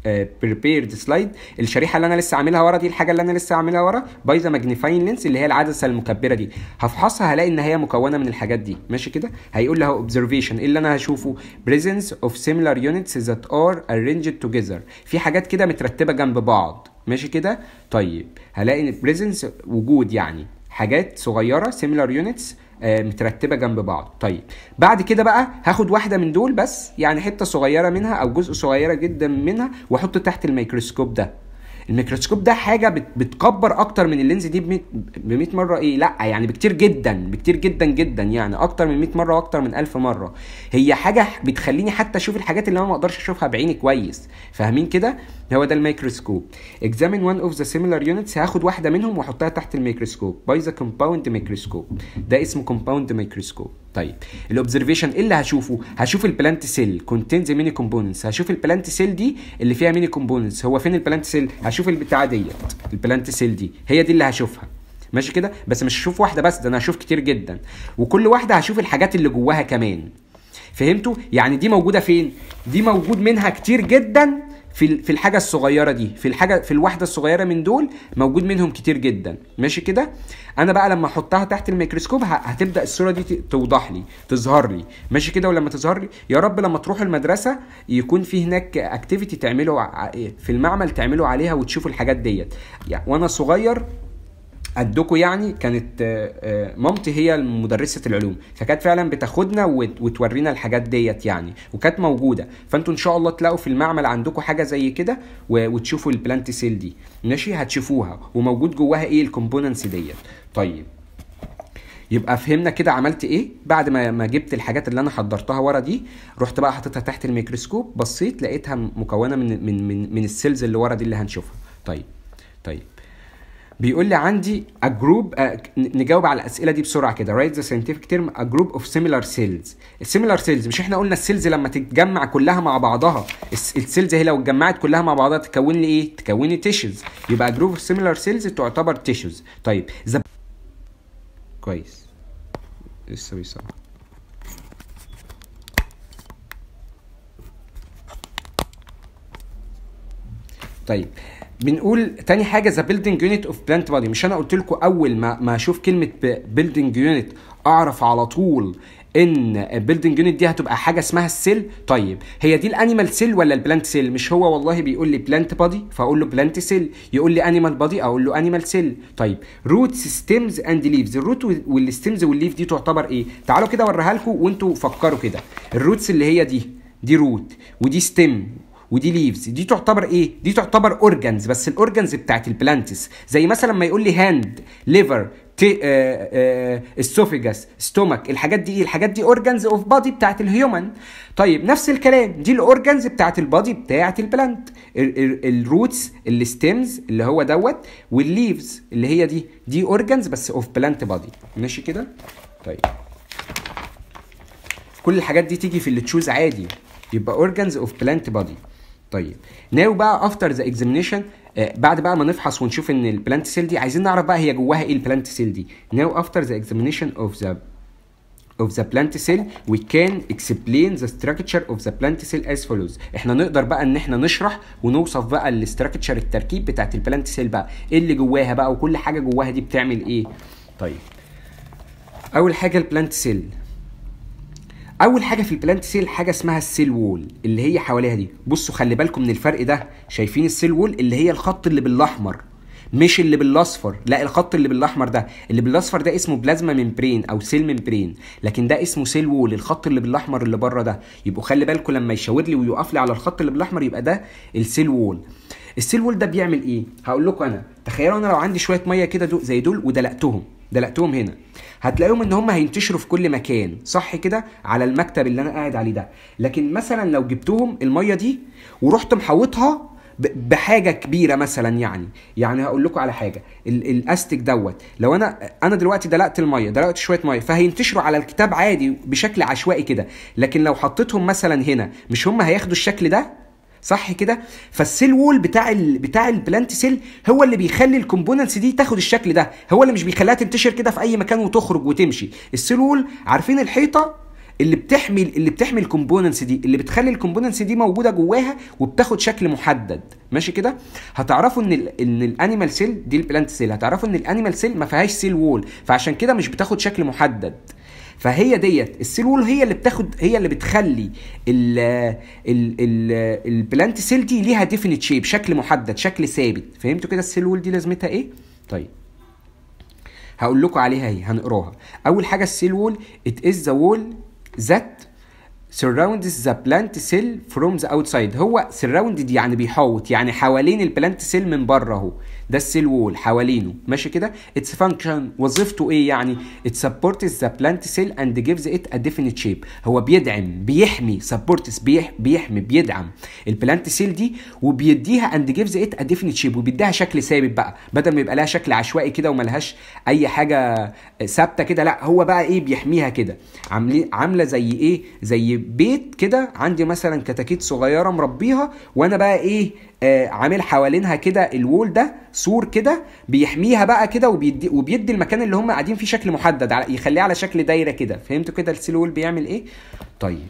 prepared slide. الشريحة اللي أنا لسه عاملها ورا دي الحاجة اللي أنا لسه عاملها ورا by the magnifying lens اللي هي العدسة المكبرة دي. هفحصها هلاقي إن هي مكونة من الحاجات دي. ماشي كده؟ هيقول لي observation. إيه اللي أنا هشوفه؟ presence of similar units that are arranged together. في حاجات كده مترتبة جنب بعض. ماشي كده؟ طيب هلاقي إن presence وجود يعني حاجات صغيرة similar units آه مترتبة جنب بعض. طيب بعد كده بقى هاخد واحدة من دول بس يعني حتة صغيرة منها أو جزء صغيرة جدا منها وأحطه تحت الميكروسكوب ده. الميكروسكوب ده حاجة بت بتكبر أكتر من ال lens دي ب 100 مرة إيه لأ يعني بكتير جدا بكتير جدا جدا يعني أكتر من 100 مرة وأكتر من 1000 مرة. هي حاجة بتخليني حتى أشوف الحاجات اللي أنا ما أقدرش أشوفها بعيني كويس. فاهمين كده؟ هو ده الميكروسكوب. Examine one of the similar units. هاخد واحدة منهم وأحطها تحت الميكروسكوب. The compound microscope. ده اسمه compound microscope. طيب ال observation إيه اللي هشوفه هشوف ال plant cell contains many components. هشوف ال plant cell دي اللي فيها many components هو فين ال plant cell هشوف البتاعة ديت ال plant cell دي. هي دي اللي هشوفها. ماشي كده؟ بس مش هشوف واحدة بس ده أنا هشوف كتير جدا. وكل واحدة هشوف الحاجات اللي جواها كمان. فهمتوا؟ يعني دي موجودة فين؟ دي موجود منها كتير جدا في في الحاجة الصغيرة دي في الحاجة في الواحده الصغيرة من دول موجود منهم كتير جدا. ماشي كده؟ أنا بقى لما أحطها تحت الميكروسكوب هتبدأ الصورة دي توضح لي تظهر لي. ماشي كده؟ ولما تظهر لي يا رب لما تروحوا المدرسة يكون في هناك activity تعملوا في المعمل تعملوا عليها وتشوفوا الحاجات ديت. يعني وأنا صغير قدكم يعني كانت مامتي هي مدرسه العلوم. فكانت فعلا بتاخدنا وتورينا الحاجات ديت يعني وكانت موجودة. فأنتوا إن شاء الله تلاقوا في المعمل عندكم حاجة زي كده وتشوفوا ال plant cell دي. ماشي؟ هتشوفوها. وموجود جواها إيه؟ ال components ديت. طيب. يبقى فهمنا كده عملت إيه؟ بعد ما ما جبت الحاجات اللي أنا حضرتها ورا دي رحت بقى حطيتها تحت الميكروسكوب بصيت لقيتها مكونة من من من, من ال cells اللي ورا دي اللي هنشوفها. طيب. طيب. بيقول لي عندي a group uh, نجاوب على الأسئلة دي بسرعة كده. Write the scientific term a group of similar cells. ال similar cells مش إحنا قلنا ال cells لما تتجمع كلها مع بعضها. ال cells هي لو اتجمعت كلها مع بعضها تكون لي إيه؟ تكون لي tissues يبقى group of similar cells تعتبر tissues طيب زب... كويس. لسه بيصور طيب بنقول تاني حاجة the building unit of plant body مش أنا قلت لكم أول ما ما أشوف كلمة building unit أعرف على طول إن ال building unit دي هتبقى حاجة اسمها ال cell طيب هي دي ال animal cell ولا ال plant cell مش هو والله بيقول لي plant body فأقول له plant cell يقول لي animal body أقول له animal cell طيب roots stems and leaves ال root وال stems وال leaf دي تعتبر إيه؟ تعالوا كده أوريها لكم وأنتوا فكروا كده. ال roots اللي هي دي دي root ودي stem ودي leaves دي تعتبر إيه؟ دي تعتبر organs بس ال organs بتاعت ال plants زي مثلا ما يقول لي hand liver esophagus stomach الحاجات دي إيه الحاجات دي organs of body بتاعت ال human طيب نفس الكلام. دي ال organs بتاعت ال body بتاعت ال plant ال roots ال stems اللي هو دوت وال leaves اللي هي دي. دي organs بس of plant body ماشي كده؟ طيب. كل الحاجات دي تيجي في ال tissues عادي. يبقى organs of plant body طيب. now بقى after the examination بعد بقى ما نفحص ونشوف إن ال plant cell دي عايزين نعرف بقى هي جواها إيه ال plant cell دي. now after the examination of the of the plant cell we can explain the structure of the plant cell as follows. إحنا نقدر بقى إن إحنا نشرح ونوصف بقى ال structure التركيب بتاعت ال plant cell بقى. إيه اللي جواها بقى وكل حاجة جواها دي بتعمل إيه؟ طيب. أول حاجة ال plant cell أول حاجة في ال plant cell حاجة اسمها ال cell wall اللي هي حواليها دي. بصوا خلي بالكم من الفرق ده. شايفين ال cell wall اللي هي الخط اللي بالأحمر. مش اللي بالأصفر. لا الخط اللي بالأحمر ده. اللي بالأصفر ده اسمه plasma membrane أو cell membrane لكن ده اسمه cell wall الخط اللي بالأحمر اللي بره ده. يبقوا خلي بالكم لما يشاور لي ويقف لي على الخط اللي بالأحمر يبقى ده ال cell wall ال cell wall ده بيعمل إيه؟ هقول لكم أنا. تخيلوا أنا لو عندي شوية مية كده زي دول ودلقتهم. دلقتهم هنا. هتلاقيهم إن هم هينتشروا في كل مكان. صح كده؟ على المكتب اللي أنا قاعد عليه ده. لكن مثلا لو جبتهم المية دي ورحت محوطها بحاجة كبيرة مثلا يعني. يعني هقول لكم على حاجة. ال stick دوت. لو أنا أنا دلوقتي دلقت المية دلقت شوية مية فهينتشروا على الكتاب عادي بشكل عشوائي كده. لكن لو حطيتهم مثلا هنا مش هم هياخدوا الشكل ده؟ صح كده؟ فال cell wall بتاع ال بتاع ال plant cell هو اللي بيخلي ال components دي تاخد الشكل ده. هو اللي مش بيخليها تنتشر كده في أي مكان وتخرج وتمشي. ال cell wall عارفين الحيطة اللي بتحمي اللي بتحمي ال components دي اللي بتخلي ال components دي موجودة جواها وبتاخد شكل محدد. ماشي كده؟ هتعرفوا إن ال إن ال animal cell دي ال plant cell هتعرفوا إن ال animal cell ما فيهاش cell wall فعشان كده مش بتاخد شكل محدد. فهي ديت ال cell wall هي اللي بتاخد هي اللي بتخلي ال ال ال ال plant cell دي ليها definite shape شكل محدد شكل ثابت. فهمتوا كده ال cell wall دي لازمتها إيه؟ طيب. هقول لكم عليها اهي هنقراها. أول حاجة ال cell wall it is the wall that surrounds the plant cell from the outside. هو surrounded يعني بيحوط يعني حوالين ال plant cell من بره اهو. ده ال cell wall حوالينه. ماشي كده؟ Its function. وظيفته إيه يعني؟ It supports the plant cell and gives it a definite shape. هو بيدعم بيحمي supports بيح بيحمي بيدعم ال plant cell دي وبيديها and gives it a definite shape وبيديها شكل ثابت بقى. بدل ما يبقى لها شكل عشوائي كده وملهاش أي حاجة ثابتة كده لا هو بقى إيه؟ بيحميها كده. عاملة زي إيه؟ زي بيت كده عندي مثلا كتاكيت صغيرة مربيها وأنا بقى إيه آه عامل حوالينها كده ال wall ده سور كده بيحميها بقى كده وبيدي وبيدي المكان اللي هم قاعدين فيه شكل محدد على يخليه على شكل دايرة كده. فهمتوا كده ال cell wall بيعمل إيه؟ طيب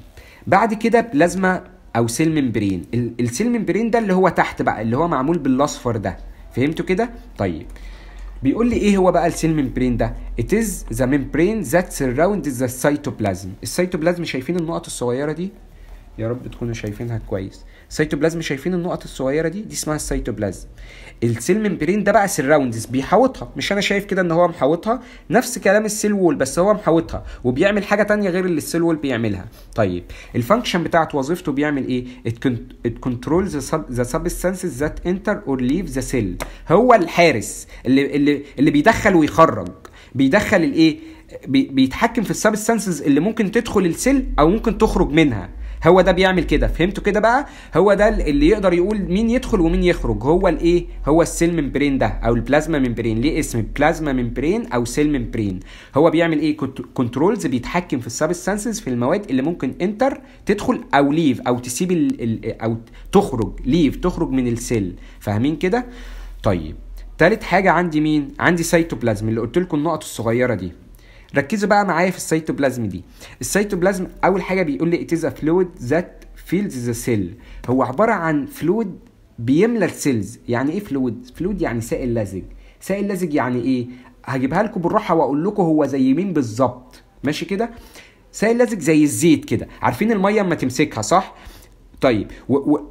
بعد كده بلازما أو cell membrane. ال cell membrane ده اللي هو تحت بقى اللي هو معمول بالأصفر ده. فهمتوا كده؟ طيب بيقول لي إيه هو بقى ال cell membrane ده؟ It is the membrane that surrounds the cytoplasm. السيتوبلازم شايفين النقط الصغيرة دي؟ يا رب تكونوا شايفينها كويس. السيتوبلازم شايفين النقط الصغيرة دي؟ دي اسمها ال cytoplasm ال cell membrane ده بقى surrounds بيحوطها. مش أنا شايف كده إن هو محوطها؟ نفس كلام ال cell wall بس هو محوطها وبيعمل حاجة تانية غير اللي ال cell wall بيعملها. طيب ال function بتاعت وظيفته بيعمل إيه؟ It controls the substances that enter or leave the cell. هو الحارس اللي اللي اللي بيدخل ويخرج. بيدخل الإيه؟ بيتحكم في ال substances اللي ممكن تدخل ال cell أو ممكن تخرج منها. هو ده بيعمل كده. فهمتوا كده بقى؟ هو ده اللي يقدر يقول مين يدخل ومين يخرج. هو الايه؟ هو ال cell membrane ده أو ال plasma membrane. ليه اسم plasma membrane أو cell membrane؟ هو بيعمل إيه؟ controls بيتحكم في ال substances في المواد اللي ممكن enter تدخل أو leave أو تسيب ال ال أو تخرج leave تخرج من ال cell. فاهمين كده؟ طيب تالت حاجة عندي مين؟ عندي سيتوبلازم اللي قلت لكم النقط الصغيرة دي. ركزوا بقى معايا في السيتوبلازم دي. السيتوبلازم أول حاجة بيقول لي is a fluid that fills the cell. هو عبارة عن fluid بيملى ال cells يعني إيه fluid fluid يعني سائل لزج. سائل لزج يعني إيه؟ هجيبها لكم بالراحة وأقول لكم هو زي مين بالظبط. ماشي كده؟ سائل لزج زي الزيت كده. عارفين المية اما تمسكها صح؟ طيب. و... و...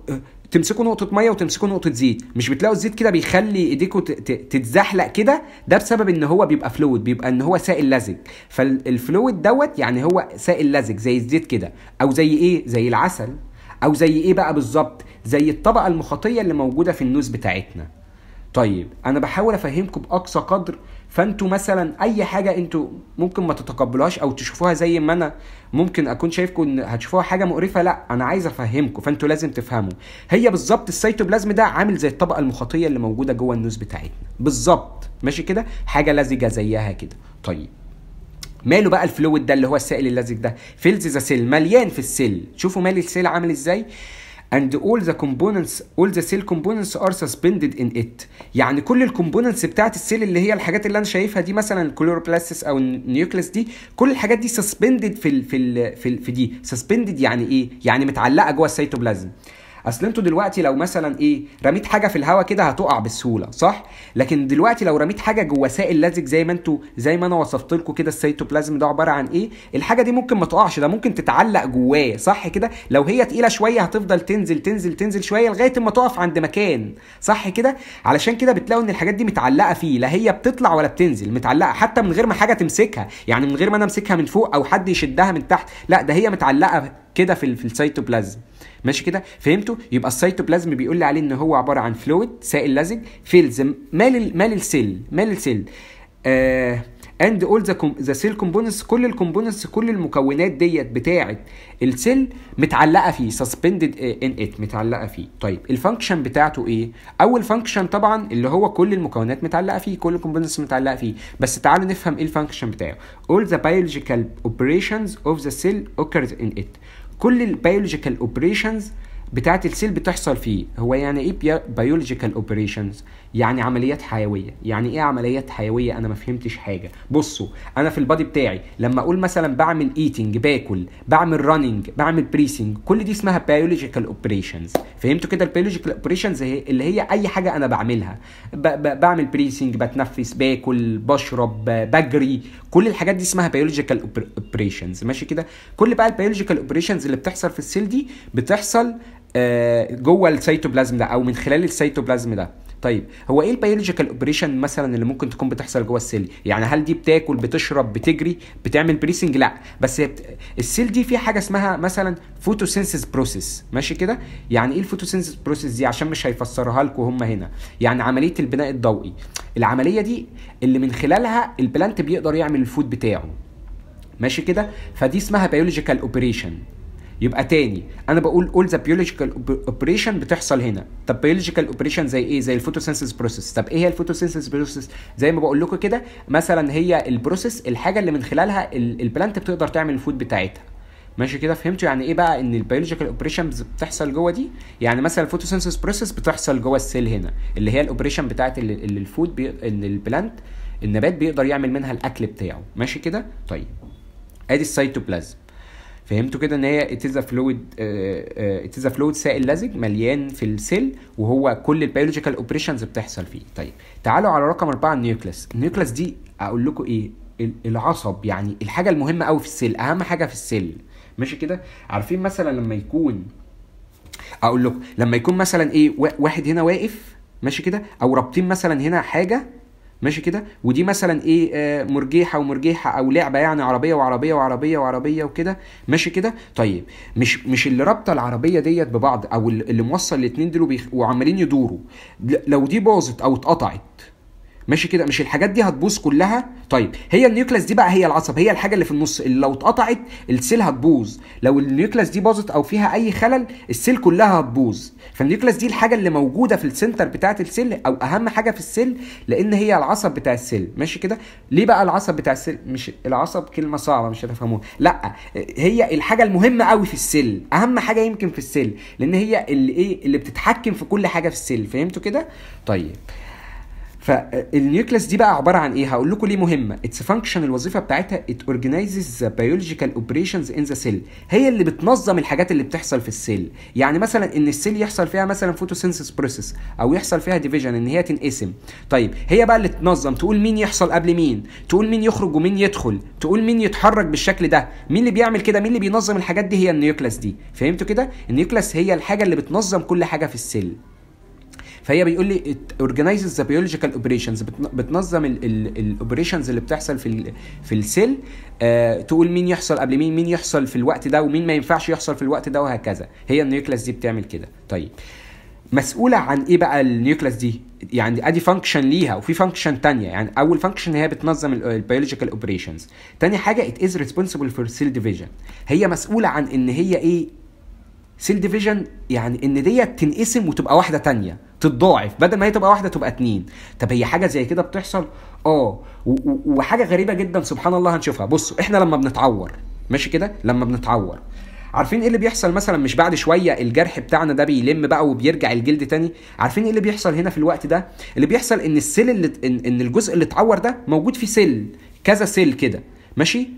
تمسكوا نقطة مية وتمسكوا نقطة زيت. مش بتلاقوا الزيت كده بيخلي ايديكوا تتزحلق كده؟ ده بسبب إن هو بيبقى fluid بيبقى إن هو سائل لزج. فال fluid دوت يعني هو سائل لزج زي الزيت كده. أو زي إيه؟ زي العسل. أو زي إيه بقى بالظبط؟ زي الطبقة المخاطية اللي موجودة في ال nose بتاعتنا. طيب أنا بحاول أفهمكم بأقصى قدر فأنتوا مثلا أي حاجة أنتوا ممكن ما تتقبلوهاش أو تشوفوها زي ما أنا ممكن أكون شايفكم إن هتشوفوها حاجة مقرفة لأ أنا عايز أفهمكم فأنتوا لازم تفهموا. هي بالظبط السيتوبلازم ده عامل زي الطبقة المخاطية اللي موجودة جوه ال nose بتاعتنا. بالظبط ماشي كده؟ حاجة لزجة زيها كده. طيب ماله بقى ال fluid ده اللي هو السائل اللزج ده؟ fills the cell مليان في ال cell. شوفوا مال ال cell عامل إزاي؟ And all the components all the cell components are suspended in it. يعني كل ال components بتاعت ال cell اللي هي الحاجات اللي أنا شايفها دي مثلا ال chloroplasts أو ال nucleus دي كل الحاجات دي suspended في ال في ال في, ال في دي. suspended يعني إيه؟ يعني متعلقة جوه السيتوبلازم اصل أنتوا دلوقتي لو مثلا إيه رميت حاجة في الهواء كده هتقع بسهولة صح؟ لكن دلوقتي لو رميت حاجة جوه سائل لزج زي ما أنتوا زي ما أنا وصفت لكم كده السيتوبلازم ده عبارة عن إيه؟ الحاجة دي ممكن ما تقعش ده ممكن تتعلق جواه صح كده؟ لو هي تقيلة شوية هتفضل تنزل تنزل تنزل شوية لغاية ما تقف عند مكان صح كده؟ علشان كده بتلاقوا إن الحاجات دي متعلقة فيه لا هي بتطلع ولا بتنزل متعلقة حتى من غير ما حاجة تمسكها يعني من غير ما أنا أمسكها من فوق أو حد يشدها من تحت لا ده هي متعلقة كده في السيتوبلازم. ماشي كده؟ فهمتوا؟ يبقى السيتوبلازم بيقول لي عليه إن هو عبارة عن fluid سائل لزج fills مال مال ال cell مال ال cell. and all the the cell components كل ال components كل المكونات ديت بتاعة ال cell متعلقة فيه suspended in it متعلقة فيه. طيب ال function بتاعته إيه؟ أول function طبعا اللي هو كل المكونات متعلقة فيه كل ال components متعلقة فيه. بس تعالوا نفهم إيه ال function بتاعه. All the biological operations of the cell occurs in it. كل ال biological operations بتاعت ال cell بتحصل فيه. هو يعني إيه biological operations يعني عمليات حيوية. يعني إيه عمليات حيوية؟ أنا ما فهمتش حاجة. بصوا أنا في ال body بتاعي لما أقول مثلا بعمل eating باكل بعمل running بعمل breathing كل دي اسمها biological operations فهمتوا كده؟ ال biological operations اللي هي أي حاجة أنا بعملها. ب ب بعمل breathing بتنفس باكل بشرب بجري. كل الحاجات دي اسمها biological operations ماشي كده؟ كل بقى ال biological operations اللي بتحصل في ال cell دي بتحصل آه، جوه السيتوبلازم ده أو من خلال السيتوبلازم ده. طيب هو إيه ال biological operation مثلا اللي ممكن تكون بتحصل جوه ال cell يعني هل دي بتاكل بتشرب بتجري بتعمل breathing لا بس. ال cell دي فيها حاجة اسمها مثلا photosynthesis process ماشي كده؟ يعني إيه ال photosynthesis process دي؟ عشان مش هيفسرها لكم هم هنا. يعني عملية البناء الضوئي. العملية دي اللي من خلالها ال plant بيقدر يعمل ال food بتاعه ماشي كده؟ فدي اسمها biological operation يبقى تاني. أنا بقول all the biological operation بتحصل هنا. طب biological operation زي إيه؟ زي ال photosynthesis process طب إيه هي ال photosynthesis process زي ما بقول لكم كده مثلا هي ال process الحاجة اللي من خلالها ال- plant بتقدر تعمل ال food بتاعتها. ماشي كده؟ فهمتوا يعني إيه بقى إن ال biological operations بتحصل جوه دي؟ يعني مثلا ال photosynthesis process بتحصل جوه ال cell هنا اللي هي ال operation بتاعت اللي ال food بي... إن ال plant النبات بيقدر يعمل منها الأكل بتاعه. ماشي كده؟ طيب. أدي السيتوبلازم فهمتوا كده إن هي اتيزا فلويد اتيزا فلويد سائل لزج مليان في ال cell وهو كل ال biological operations بتحصل فيه. طيب تعالوا على رقم أربعة ال nucleus. ال nucleus دي أقول لكم إيه؟ ال- العصب يعني الحاجة المهمة قوي في ال cell أهم حاجة في ال cell. ماشي كده؟ عارفين مثلا لما يكون أقول لكم لما يكون مثلا إيه وا- واحد هنا واقف ماشي كده؟ أو رابطين مثلا هنا حاجة ماشي كده؟ ودي مثلا إيه آه مرجيحة ومرجيحة أو لعبة يعني عربية وعربية وعربية وعربية وكده. ماشي كده؟ طيب مش مش اللي رابطة العربية ديت ببعض أو اللي موصل الاثنين دول وعمالين يدوروا لو دي باظت أو اتقطعت ماشي كده مش الحاجات دي هتبوظ كلها؟ طيب هي ال nucleus دي بقى هي العصب هي الحاجة اللي في النص اللي لو اتقطعت ال cell هتبوظ. لو ال nucleus دي باظت أو فيها أي خلل ال cell كلها هتبوظ. فال nucleus دي الحاجة اللي موجودة في ال center بتاعة ال cell أو أهم حاجة في ال cell لأن هي العصب بتاع ال cell. ماشي كده؟ ليه بقى العصب بتاع ال cell؟ مش العصب كلمة صعبة مش هتفهموها. لأ هي الحاجة المهمة قوي في ال cell أهم حاجة يمكن في ال cell لأن هي اللي إيه اللي بتتحكم في كل حاجة في ال cell. فهمتوا كده؟ طيب. فال nucleus دي بقى عبارة عن إيه؟ هقول لكم ليه مهمة. its function الوظيفة بتاعتها. it organizes biological operations in the cell هي اللي بتنظم الحاجات اللي بتحصل في ال cell يعني مثلا إن ال cell يحصل فيها مثلا photosynthesis process أو يحصل فيها division إن هي تنقسم. طيب هي بقى اللي تنظم. تقول مين يحصل قبل مين؟ تقول مين يخرج ومين يدخل؟ تقول مين يتحرك بالشكل ده؟ مين اللي بيعمل كده؟ مين اللي بينظم الحاجات دي؟ هي ال nucleus دي. فهمتوا كده؟ ال nucleus هي الحاجة اللي بتنظم كل حاجة في ال cell فهي بيقول لي organizes the biological operations بتنظم ال operations اللي بتحصل في في ال cell آه تقول مين يحصل قبل مين مين يحصل في الوقت ده ومين ما ينفعش يحصل في الوقت ده وهكذا. هي ال nucleus دي بتعمل كده. طيب مسؤولة عن إيه بقى ال nucleus دي؟ يعني أدي function ليها وفي function تانية. يعني أول function هي بتنظم ال biological operations تاني حاجة it is responsible for cell division. هي مسؤولة عن إن هي إيه؟ cell division يعني إن ديت تنقسم وتبقى واحدة تانية. تتضاعف بدل ما هي تبقى واحدة تبقى اتنين. طب هي حاجة زي كده بتحصل؟ آه. وحاجه غريبة جدا سبحان الله هنشوفها. بصوا إحنا لما بنتعور ماشي كده؟ لما بنتعور. عارفين إيه اللي بيحصل مثلا؟ مش بعد شوية الجرح بتاعنا ده بيلم بقى وبيرجع الجلد تاني؟ عارفين إيه اللي بيحصل هنا في الوقت ده؟ اللي بيحصل إن ال cell اللي إن, الجزء اللي اتعور ده موجود في cell كذا cell كده ماشي؟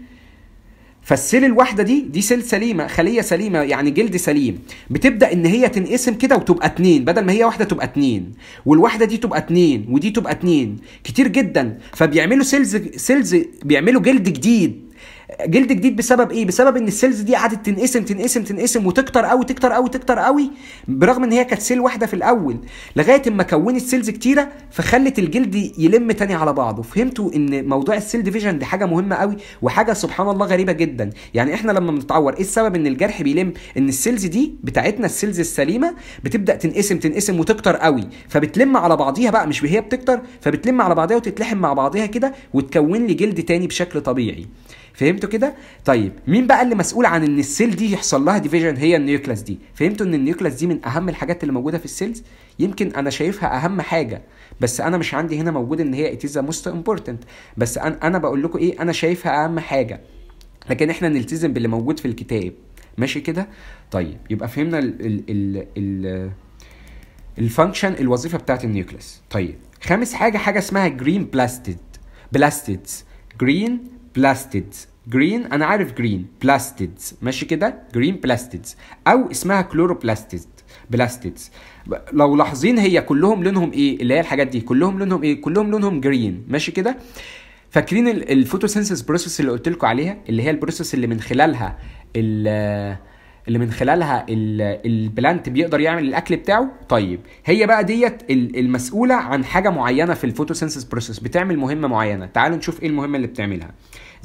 فال cell الواحدة دي دي cell سليمة خلية سليمة يعني جلد سليم. بتبدأ إن هي تنقسم كده وتبقى اتنين بدل ما هي واحدة تبقى اتنين. والواحدة دي تبقى اتنين ودي تبقى اتنين. كتير جدا. فبيعملوا cells cells بيعملوا جلد جديد. جلد جديد بسبب إيه؟ بسبب إن ال cells دي قعدت تنقسم تنقسم تنقسم وتكتر قوي تكتر قوي تكتر قوي برغم إن هي كانت cell واحدة في الأول. لغاية أما كونت cells كتيرة فخلت الجلد يلم تاني على بعضه. فهمتوا إن موضوع ال cell division دي حاجة مهمة قوي وحاجة سبحان الله غريبة جدا. يعني إحنا لما بنتعور إيه السبب إن الجرح بيلم؟ إن ال cells دي بتاعتنا ال cells السليمة بتبدأ تنقسم تنقسم وتكتر قوي فبتلم على بعضيها بقى مش هي بتكتر فبتلم على بعضيها وتتلحم مع بعضيها كده وتكون لي جلد تاني بشكل طبيعي. فهمتوا كده؟ طيب مين بقى اللي مسؤول عن إن ال cell دي يحصل لها division هي ال nucleus دي. فهمتوا إن ال nucleus دي من أهم الحاجات اللي موجودة في ال cells؟ يمكن أنا شايفها أهم حاجة بس أنا مش عندي هنا موجود إن هي it is the most important بس أنا أنا بقول لكم إيه؟ أنا شايفها أهم حاجة. لكن إحنا نلتزم باللي موجود في الكتاب. ماشي كده؟ طيب يبقى فهمنا ال ال ال ال ال function الوظيفة بتاعت ال nucleus طيب خامس حاجة حاجة اسمها green plastid plastids green plastids green أنا عارف green plastids ماشي كده؟ green plastids أو اسمها chloroplastid plastids لو لاحظين هي كلهم لونهم إيه؟ اللي هي الحاجات دي. كلهم لونهم إيه؟ كلهم لونهم green ماشي كده؟ فاكرين ال photosynthesis process اللي قلت لكم عليها؟ اللي هي ال process اللي من خلالها ال اللي من خلالها ال- ال plant بيقدر يعمل الأكل بتاعه؟ طيب. هي بقى ديت ال- المسؤولة عن حاجة معينة في ال photosynthesis process بتعمل مهمة معينة. تعالوا نشوف إيه المهمة اللي بتعملها.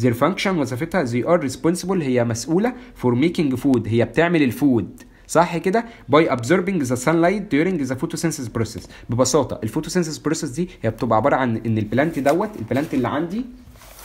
Their function وظيفتها they are responsible هي مسؤولة for making food. هي بتعمل ال food صح كده؟ By absorbing the sunlight during the photosynthesis process. ببساطة ال photosynthesis process دي هي بتبقى عبارة عن إن ال plant دوت ال plant اللي عندي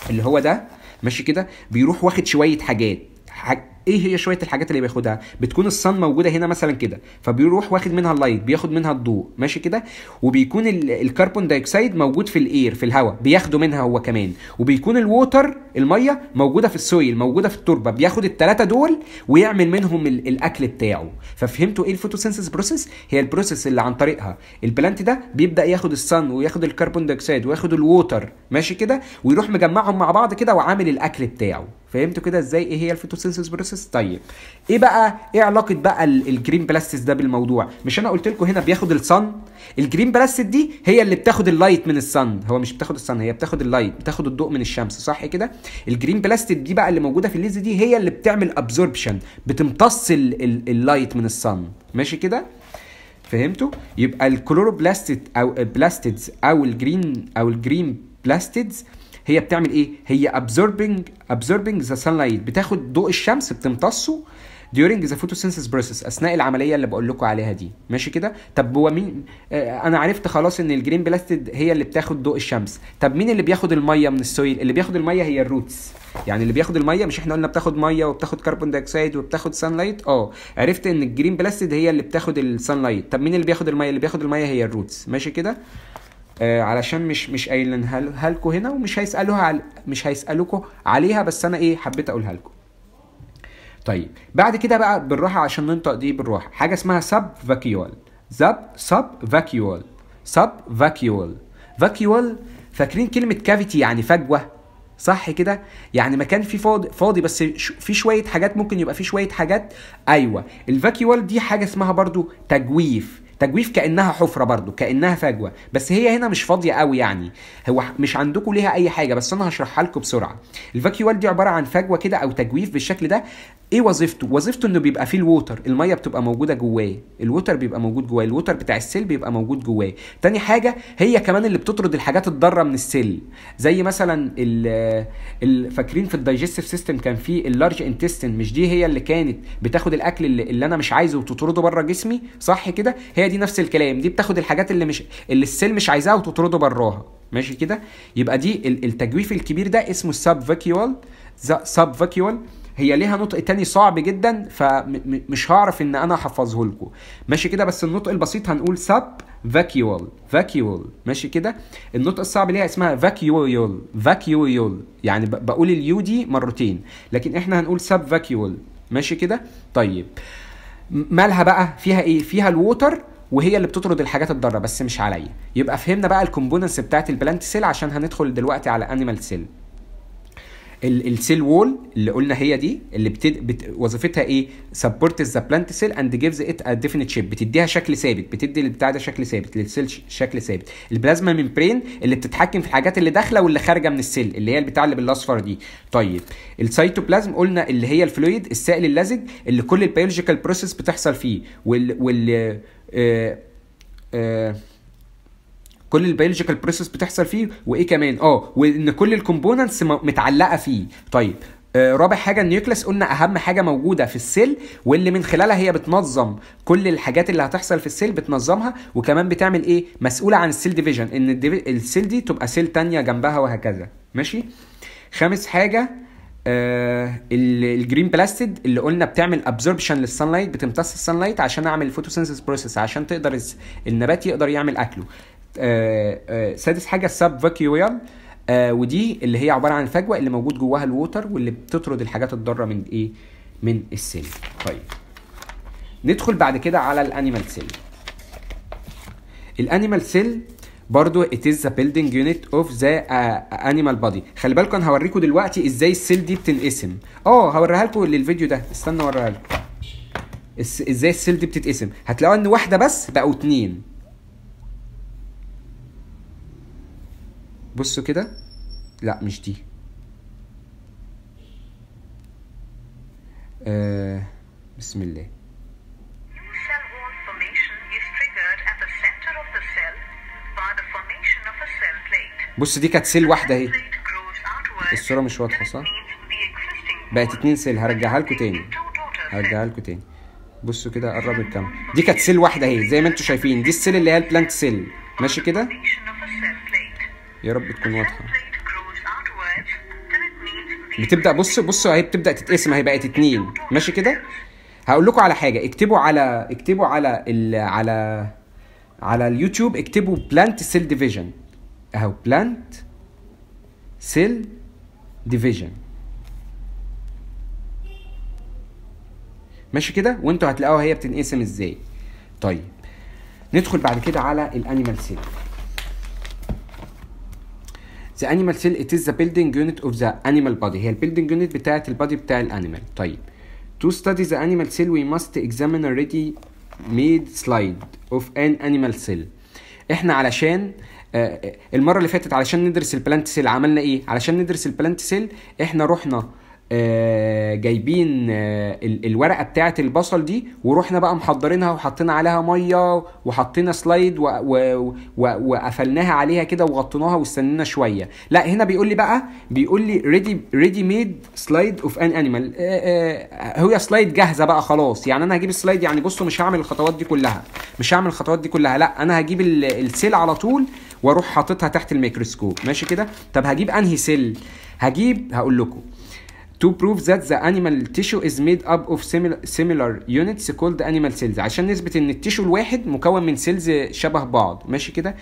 اللي هو ده ماشي كده؟ بيروح واخد شوية حاجات حاج... إيه هي شوية الحاجات اللي بياخدها؟ بتكون ال sun موجودة هنا مثلا كده فبيروح واخد منها ال light بياخد منها الضوء ماشي كده؟ وبيكون ال... ال carbon dioxide موجود في ال air في الهواء بياخده منها هو كمان. وبيكون ال water المية موجودة في ال soil موجودة في التربة بياخد الثلاثه دول ويعمل منهم ال... الأكل بتاعه. ففهمتوا إيه ال photosynthesis process هي ال process اللي عن طريقها. ال plant ده بيبدأ ياخد ال sun وياخد ال carbon dioxide وياخد ال water ماشي كده؟ ويروح مجمعهم مع بعض كده وعامل الأكل بتاعه. فهمتوا كده إزاي إيه هي ال photosynthesis process طيب. إيه بقى؟ إيه علاقة بقى ال- ال green plastids ده بالموضوع؟ مش أنا قلت لكم هنا بياخد ال sun؟ ال green plastid دي هي اللي بتاخد ال light من ال sun. هو مش بتاخد ال sun هي بتاخد ال light بتاخد الضوء من الشمس صح كده؟ ال green plastid دي بقى اللي موجودة في ال leaves دي هي اللي بتعمل absorption بتمتص ال- ال- ال light من ال sun. ماشي كده؟ فهمتوا؟ يبقى الكلوروبلاستيد أو البلاستيدز أو الجرين أو الجرين بلاستيدز هي بتعمل إيه؟ هي absorbing absorbing the sunlight. بتاخد ضوء الشمس بتمتصه during the photosynthesis process أثناء العملية اللي بقول لكم عليها دي. ماشي كده؟ طب هو مين؟ آه أنا عرفت خلاص إن ال green plastid هي اللي بتاخد ضوء الشمس. طب مين اللي بياخد المية من ال soil؟ اللي بياخد المية هي ال roots يعني اللي بياخد المية مش إحنا قلنا بتاخد مية وبتاخد carbon dioxide وبتاخد sunlight آه. عرفت إن ال green plastid هي اللي بتاخد ال sunlight طب مين اللي بياخد المية؟ اللي بياخد المية هي ال roots ماشي كده؟ علشان مش مش قايلينها لكم هنا ومش هيسألوها عل... مش هيسألوكوا عليها بس أنا إيه حبيت اقولها لكم طيب بعد كده بقى بالراحة عشان ننطق دي بالراحة. حاجة اسمها sap vacuole sap sap vacuole sap vacuole vacuole فاكرين كلمة cavity يعني فجوة؟ صح كده؟ يعني مكان فيه فاضي فاضي بس في شوية حاجات ممكن يبقى فيه شوية حاجات. أيوه ال vacuole دي حاجة اسمها برضو تجويف. تجويف كأنها حفرة برضو كأنها فجوة. بس هي هنا مش فاضية قوي يعني. هو مش عندكم ليها أي حاجة بس أنا هشرحها لكم بسرعة. ال vacuole دي عبارة عن فجوة كده أو تجويف بالشكل ده. إيه وظيفته؟ وظيفته انه بيبقى فيه ال water المية بتبقى موجودة جواه ال water بيبقى موجود جواه ال water بتاع ال cell بيبقى موجود جواه. تاني حاجة هي كمان اللي بتطرد الحاجات الضارة من ال cell. زي مثلا ال- فاكرين في ال digestive system كان في ال large intestine مش دي هي اللي كانت بتاخد الأكل اللي, اللي أنا مش عايزه وتطرده بره جسمي؟ صح كده؟ هي دي نفس الكلام دي بتاخد الحاجات اللي مش اللي ال cell مش عايزاها وتطرده براها. ماشي كده؟ يبقى دي ال- التجويف الكبير ده اسمه ال sap vacuole sap vacuole هي ليها نطق تاني صعب جدا فمش هعرف إن أنا أحفظه لكم. ماشي كده؟ بس النطق البسيط هنقول sap vacuole vacuole ماشي كده؟ النطق الصعب ليها اسمها vacuole vacuole يعني بقول ال u دي مرتين لكن إحنا هنقول sap vacuole ماشي كده؟ طيب. مالها بقى؟ فيها إيه؟ فيها ال water وهي اللي بتطرد الحاجات الضارة بس مش عليا. يبقى فهمنا بقى ال components بتاعت ال plant cell عشان هندخل دلوقتي على animal cell ال cell wall اللي قلنا هي دي اللي بتد... بت... وظيفتها إيه؟ support the plant cell and gives it a definite shape بتديها شكل ثابت بتدي البتاع ده شكل ثابت لل cell شكل ثابت. ال plasma membrane اللي بتتحكم في الحاجات اللي داخلة واللي خارجة من ال cell اللي هي البتاع اللي بالأصفر دي. طيب السيتوبلازم قلنا اللي هي ال fluid السائل اللزج اللي كل ال biological process بتحصل فيه وال وال آه... آه... كل ال biological process بتحصل فيه وإيه كمان؟ آه وإن كل ال components متعلقة فيه. طيب آه رابع حاجة ال nucleus قلنا أهم حاجة موجودة في ال cell واللي من خلالها هي بتنظم كل الحاجات اللي هتحصل في ال cell بتنظمها وكمان بتعمل إيه؟ مسؤولة عن ال cell division إن ال cell دي تبقى cell تانية جنبها وهكذا. ماشي؟ خامس حاجة آه ال- ال green plastid اللي قلنا بتعمل absorption لل sunlight بتمتص ال sunlight عشان أعمل ال photosynthesis process عشان تقدر النبات يقدر يعمل أكله. سادس حاجة ال sap vacuole آه ودي اللي هي عبارة عن الفجوه اللي موجود جواها ال water واللي بتطرد الحاجات الضارة من إيه؟ من ال cell. طيب. ندخل بعد كده على ال animal cell. ال animal cell برضو it is the building unit of the uh, animal body. خلي بالكم أنا هوريكم دلوقتي إزاي ال cell دي بتنقسم. آه هوريها لكم للفيديو ده. استنى أوريها لكم. إزاي ال cell دي بتتقسم. هتلاقوا إن واحدة بس بقوا اتنين. بصوا كده. لا مش دي. آه بسم الله. بص دي كانت cell واحدة اهي. الصورة مش واضحة، صح؟ بقت اتنين cell. هرجعها لكم تاني. هرجعها لكم تاني. بصوا كده قرب الكاميرا. دي كانت cell واحدة اهي زي ما أنتم شايفين. دي ال cell اللي هي ال plant cell ماشي كده؟ يا رب تكون واضحة. بتبدأ بص بصوا اهي بتبدأ تتقسم اهي بقت اتنين. ماشي كده؟ هقول لكم على حاجة. اكتبوا على اكتبوا على ال... على على اليوتيوب اكتبوا plant cell division اهو plant cell division ماشي كده؟ وانتوا هتلاقوها هي بتنقسم إزاي. طيب ندخل بعد كده على ال animal cell The animal cell it is the building unit of the animal body. هي ال building unit بتاعة ال body بتاع ال animal طيب. Study the animal cell we must examine a ready made slide of an animal cell. إحنا علشان آه، آه، المرة اللي فاتت علشان ندرس ال plant cell عملنا إيه؟ علشان ندرس ال plant cell إحنا رحنا جايبين آه، ال- الورقة بتاعة البصل دي ورحنا بقى محضرينها وحطينا عليها مية وحطينا slide وقفلناها عليها كده وغطيناها واستنينا شوية. لا هنا بيقول لي بقى بيقول لي ready ready made slide of an animal هي slide جاهزة بقى خلاص. يعني أنا هجيب ال slide يعني بصوا مش هعمل الخطوات دي كلها. مش هعمل الخطوات دي كلها. لا أنا هجيب ال- ال cell على طول وأروح حاططها تحت الميكروسكوب. ماشي كده؟ طب هجيب أنهي cell؟ هجيب هقول لكم. To prove that the animal tissue is made up of similar, similar units called animal cells. عشان نثبت إن ال tissue الواحد مكون من cells شبه بعض. ماشي كده؟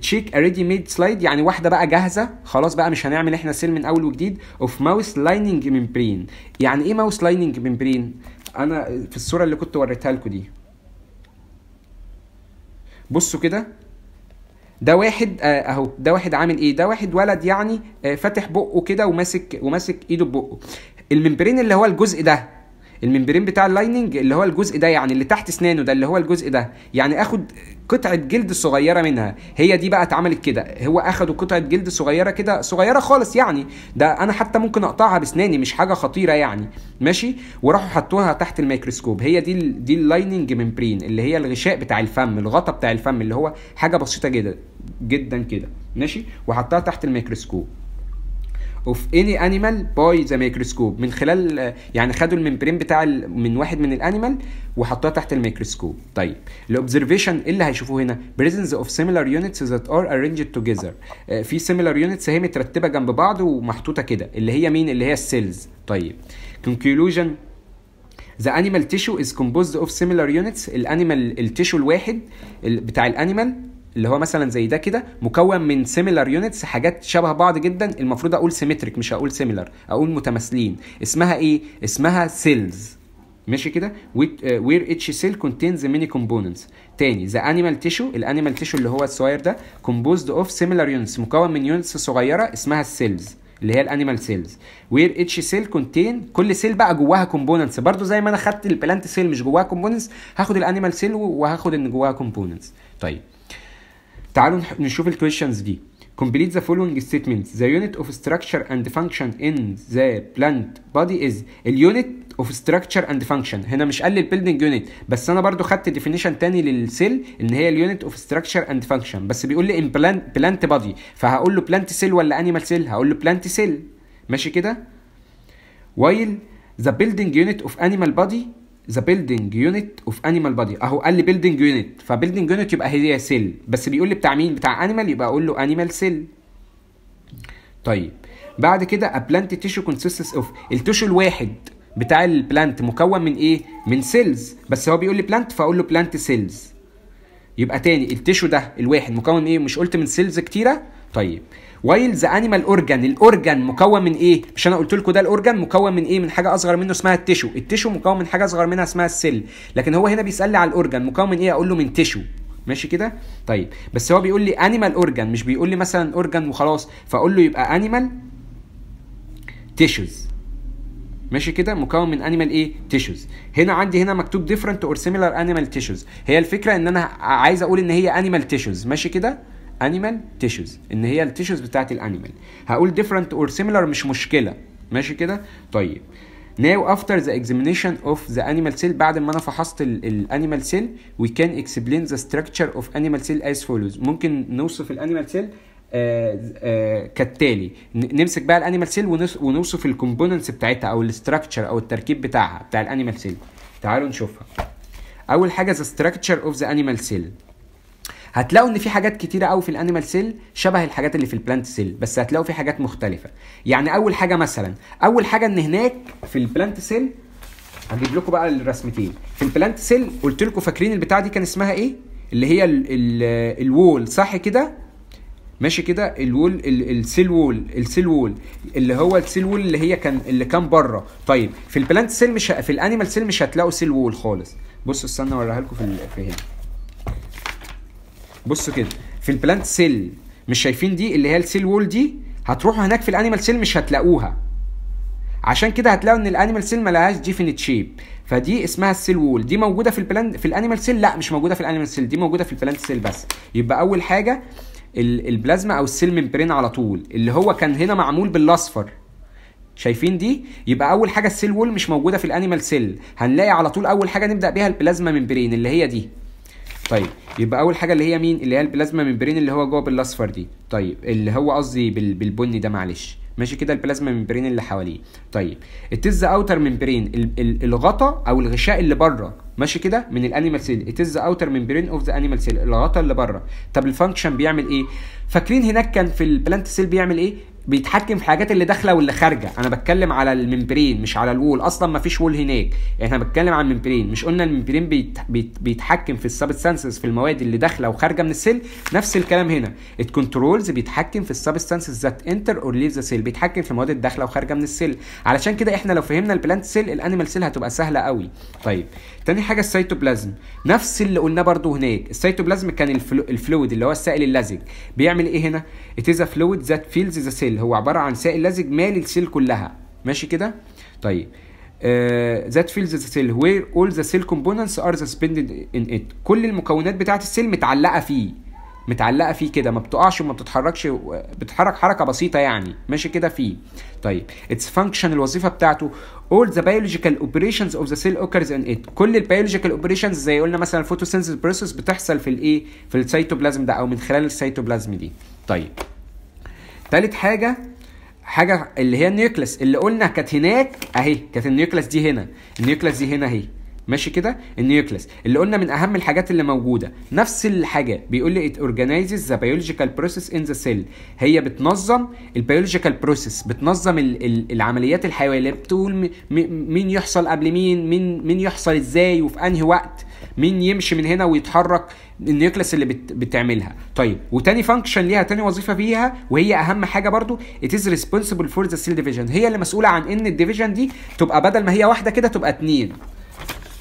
check ready made slide يعني واحدة بقى جاهزة. خلاص بقى مش هنعمل إحنا cell من أول وجديد. Of mouth lining membrane. يعني إيه mouth lining membrane أنا في الصورة اللي كنت وريتها لكم دي. بصوا كده. ده واحد آه، أهو ده واحد عامل إيه؟ ده واحد ولد يعني آه، فاتح بقه كده وماسك وماسك إيده ببقه. ال membrane اللي هو الجزء ده ال membrane بتاع ال lining اللي هو الجزء ده يعني اللي تحت اسنانه ده اللي هو الجزء ده يعني أخد قطعة جلد صغيرة منها. هي دي بقى اتعملت كده. هو أخدوا قطعة جلد صغيرة كده صغيرة خالص يعني. ده أنا حتى ممكن أقطعها بأسناني مش حاجة خطيرة يعني. ماشي؟ وراحوا حطوها تحت الميكروسكوب. هي دي دي ال lining membrane اللي هي الغشاء بتاع الفم الغطا بتاع الفم اللي هو حاجة بسيطة جدا جدا كده. ماشي؟ وحطها تحت الميكروسكوب. of any animal by the microscope من خلال يعني خدوا ال membrane بتاع من واحد من ال animal وحطوها تحت الميكروسكوب. طيب ال observation إيه اللي هيشوفوه هنا؟ Of similar units that are arranged together. آه، في similar units هي مترتبة جنب بعض ومحطوطة كده اللي هي مين؟ اللي هي ال cells طيب conclusion. The animal tissue is composed of similar units. ال animal ال tissue الواحد ال- بتاع ال animal اللي هو مثلا زي ده كده مكون من similar units حاجات شبه بعض جدا المفروض أقول symmetric مش هقول similar أقول متماثلين. اسمها إيه؟ اسمها cells. ماشي كده؟ Where each cell contains many components. تاني the animal tissue ال animal tissue اللي هو الصغير ده composed of similar units مكون من units صغيرة اسمها ال cells اللي هي ال animal cells where each cell contain كل cell بقى جواها components برضو زي ما أنا خدت ال plant cell مش جواها components هاخد ال animal cell وهاخد إن جواها components طيب. تعالوا نشوف ال questions دي complete the following statements the unit of structure and function in the plant body is ال unit of structure and function هنا مش قال ال building unit بس أنا برضو خدت definition تاني لل cell ان هي ال unit of structure and function بس بيقول لي plant plant body فهقول له plant cell ولا animal cell هقول له plant cell ماشي كده while the building unit of animal body the building unit of animal body. أهو قال لي building unit. ف building unit يبقى هي cell بس بيقول لي بتاع مين؟ بتاع animal يبقى أقول له animal cell. طيب. بعد كده plant tissue consists of ال tissue الواحد بتاع ال plant مكون من إيه؟ من cells بس هو بيقول لي plant فأقول له plant cells يبقى تاني ال tissue ده الواحد مكون من إيه؟ مش قلت من cells كتيرة؟ طيب. while the animal organ ال organ مكون من إيه؟ مش أنا قلت لكم ده ال organ مكون من إيه؟ من حاجة أصغر منه اسمها ال tissue ال tissue مكون من حاجة أصغر منها اسمها ال cell لكن هو هنا بيسألني على ال organ مكون من إيه؟ أقول له من tissue ماشي كده؟ طيب. بس هو بيقول لي animal organ مش بيقول لي مثلا organ وخلاص. فأقول له يبقى animal tissues ماشي كده؟ مكون من animal إيه؟ tissues هنا عندي هنا مكتوب different or similar animal tissues هي الفكرة إن أنا عايز أقول إن هي animal tissues ماشي كده؟ animal tissues إن هي ال tissues بتاعت ال animal هقول different or similar مش مشكلة. ماشي كده؟ طيب. Now after the examination of the animal cell بعد ما أنا فحصت ال animal cell we can explain the structure of animal cell as follows. ممكن نوصف ال animal cell آه آه كالتالي. نمسك بقى ال animal cell ونوصف ال components بتاعتها أو ال structure أو التركيب بتاعها بتاع ال animal cell تعالوا نشوفها. أول حاجة the structure of the animal cell. هتلاقوا إن في حاجات كتيرة قوي في ال animal cell شبه الحاجات اللي في ال plant cell بس هتلاقوا في حاجات مختلفة. يعني أول حاجة مثلا أول حاجة إن هناك في ال plant cell هجيب لكم بقى الرسمتين. في ال plant cell قلت لكم فاكرين البتاع دي كان اسمها إيه؟ اللي هي ال ال ال wall صح كده؟ ماشي كده؟ ال wall ال- ال cell wall ال cell wall اللي هو ال cell wall اللي هي كان اللي كان بره. طيب في ال plant cell مش في ال animal cell مش هتلاقوا cell wall خالص. بصوا استنى أوريها لكم في في هنا. بصوا كده في ال plant cell مش شايفين دي اللي هي ال cell wall دي هتروحوا هناك في ال animal cell مش هتلاقوها. عشان كده هتلاقوا إن ال animal cell ملهاش definite shape فدي اسمها ال cell wall دي موجودة في ال plan في ال animal cell لا مش موجودة في ال animal cell دي موجودة في ال plant cell بس. يبقى أول حاجة ال- البلازما أو ال cell membrane على طول اللي هو كان هنا معمول بالأصفر. شايفين دي؟ يبقى أول حاجة ال cell wall مش موجودة في ال animal cell هنلاقي على طول أول حاجة نبدأ بيها ال plasma membrane اللي هي دي. طيب يبقى أول حاجة اللي هي مين؟ اللي هي ال plasma membrane اللي هو جوه بالأصفر دي. طيب اللي هو قصدي بال- بالبني ده معلش. ماشي كده ال plasma membrane اللي حواليه. طيب It is outer membrane الغطا أو الغشاء اللي بره. ماشي كده من ال animal cell It is outer membrane of the animal cell الغطا اللي بره. طب ال function بيعمل إيه؟ فاكرين هناك كان في ال plant cell بيعمل إيه؟ بيتحكم في الحاجات اللي داخلة واللي خارجة. أنا بتكلم على ال membrane مش على ال wall أصلا ما فيش wall هناك. إحنا بنتكلم عن ال membrane. مش قلنا ال membrane بيت... بيت... بيتحكم في ال substances في المواد اللي داخلة وخارجة من ال cell. نفس الكلام هنا. ال controls بيتحكم في ال substances that enter or leave the cell بيتحكم في المواد الداخله وخارجة من ال cell. علشان كده إحنا لو فهمنا ال plant cell ال animal cell هتبقى سهلة قوي. طيب. تاني حاجة السيتوبلازم. نفس اللي قلناه برضو هناك. السيتوبلازم كان ال flu... ال fluid اللي هو السائل اللزج. بيعمل إيه هنا؟ It is a fluid that fills the cell. هو عبارة عن سائل لزج مالي ال cell كلها. ماشي كده؟ طيب. uh, that fills the cell. Where all the cell components are suspended in it. كل المكونات بتاعة ال cell متعلقة فيه. متعلقة فيه كده ما بتقعش وما بتتحركش بتتحرك حركة بسيطة يعني ماشي كده فيه. طيب its function الوظيفه بتاعته. All the biological operations of the cell occurs in it. كل ال biological operations زي قلنا مثلا ال photosynthesis process بتحصل في الايه في السيتوبلازم ده أو من خلال السيتوبلازم دي. طيب تالت حاجة حاجة اللي هي ال nucleus اللي قلنا كانت هناك أهي كانت ال nucleus دي هنا. ال nucleus دي هنا أهي. ماشي كده؟ ال nucleus اللي قلنا من أهم الحاجات اللي موجودة. نفس الحاجة. بيقول لي it organizes the biological process in the cell. هي بتنظم ال biological process بتنظم ال ال العمليات الحيوية. اللي بتقول مين يحصل قبل مين؟ مين مين يحصل إزاي؟ وفي أنهي وقت؟ مين يمشي من هنا ويتحرك؟ ال nucleus اللي بت بتعملها. طيب. وتاني function ليها تاني وظيفة فيها وهي أهم حاجة برضو it is responsible for the cell division. هي اللي مسؤولة عن إن ال division دي تبقى بدل ما هي واحدة كده تبقى اتنين.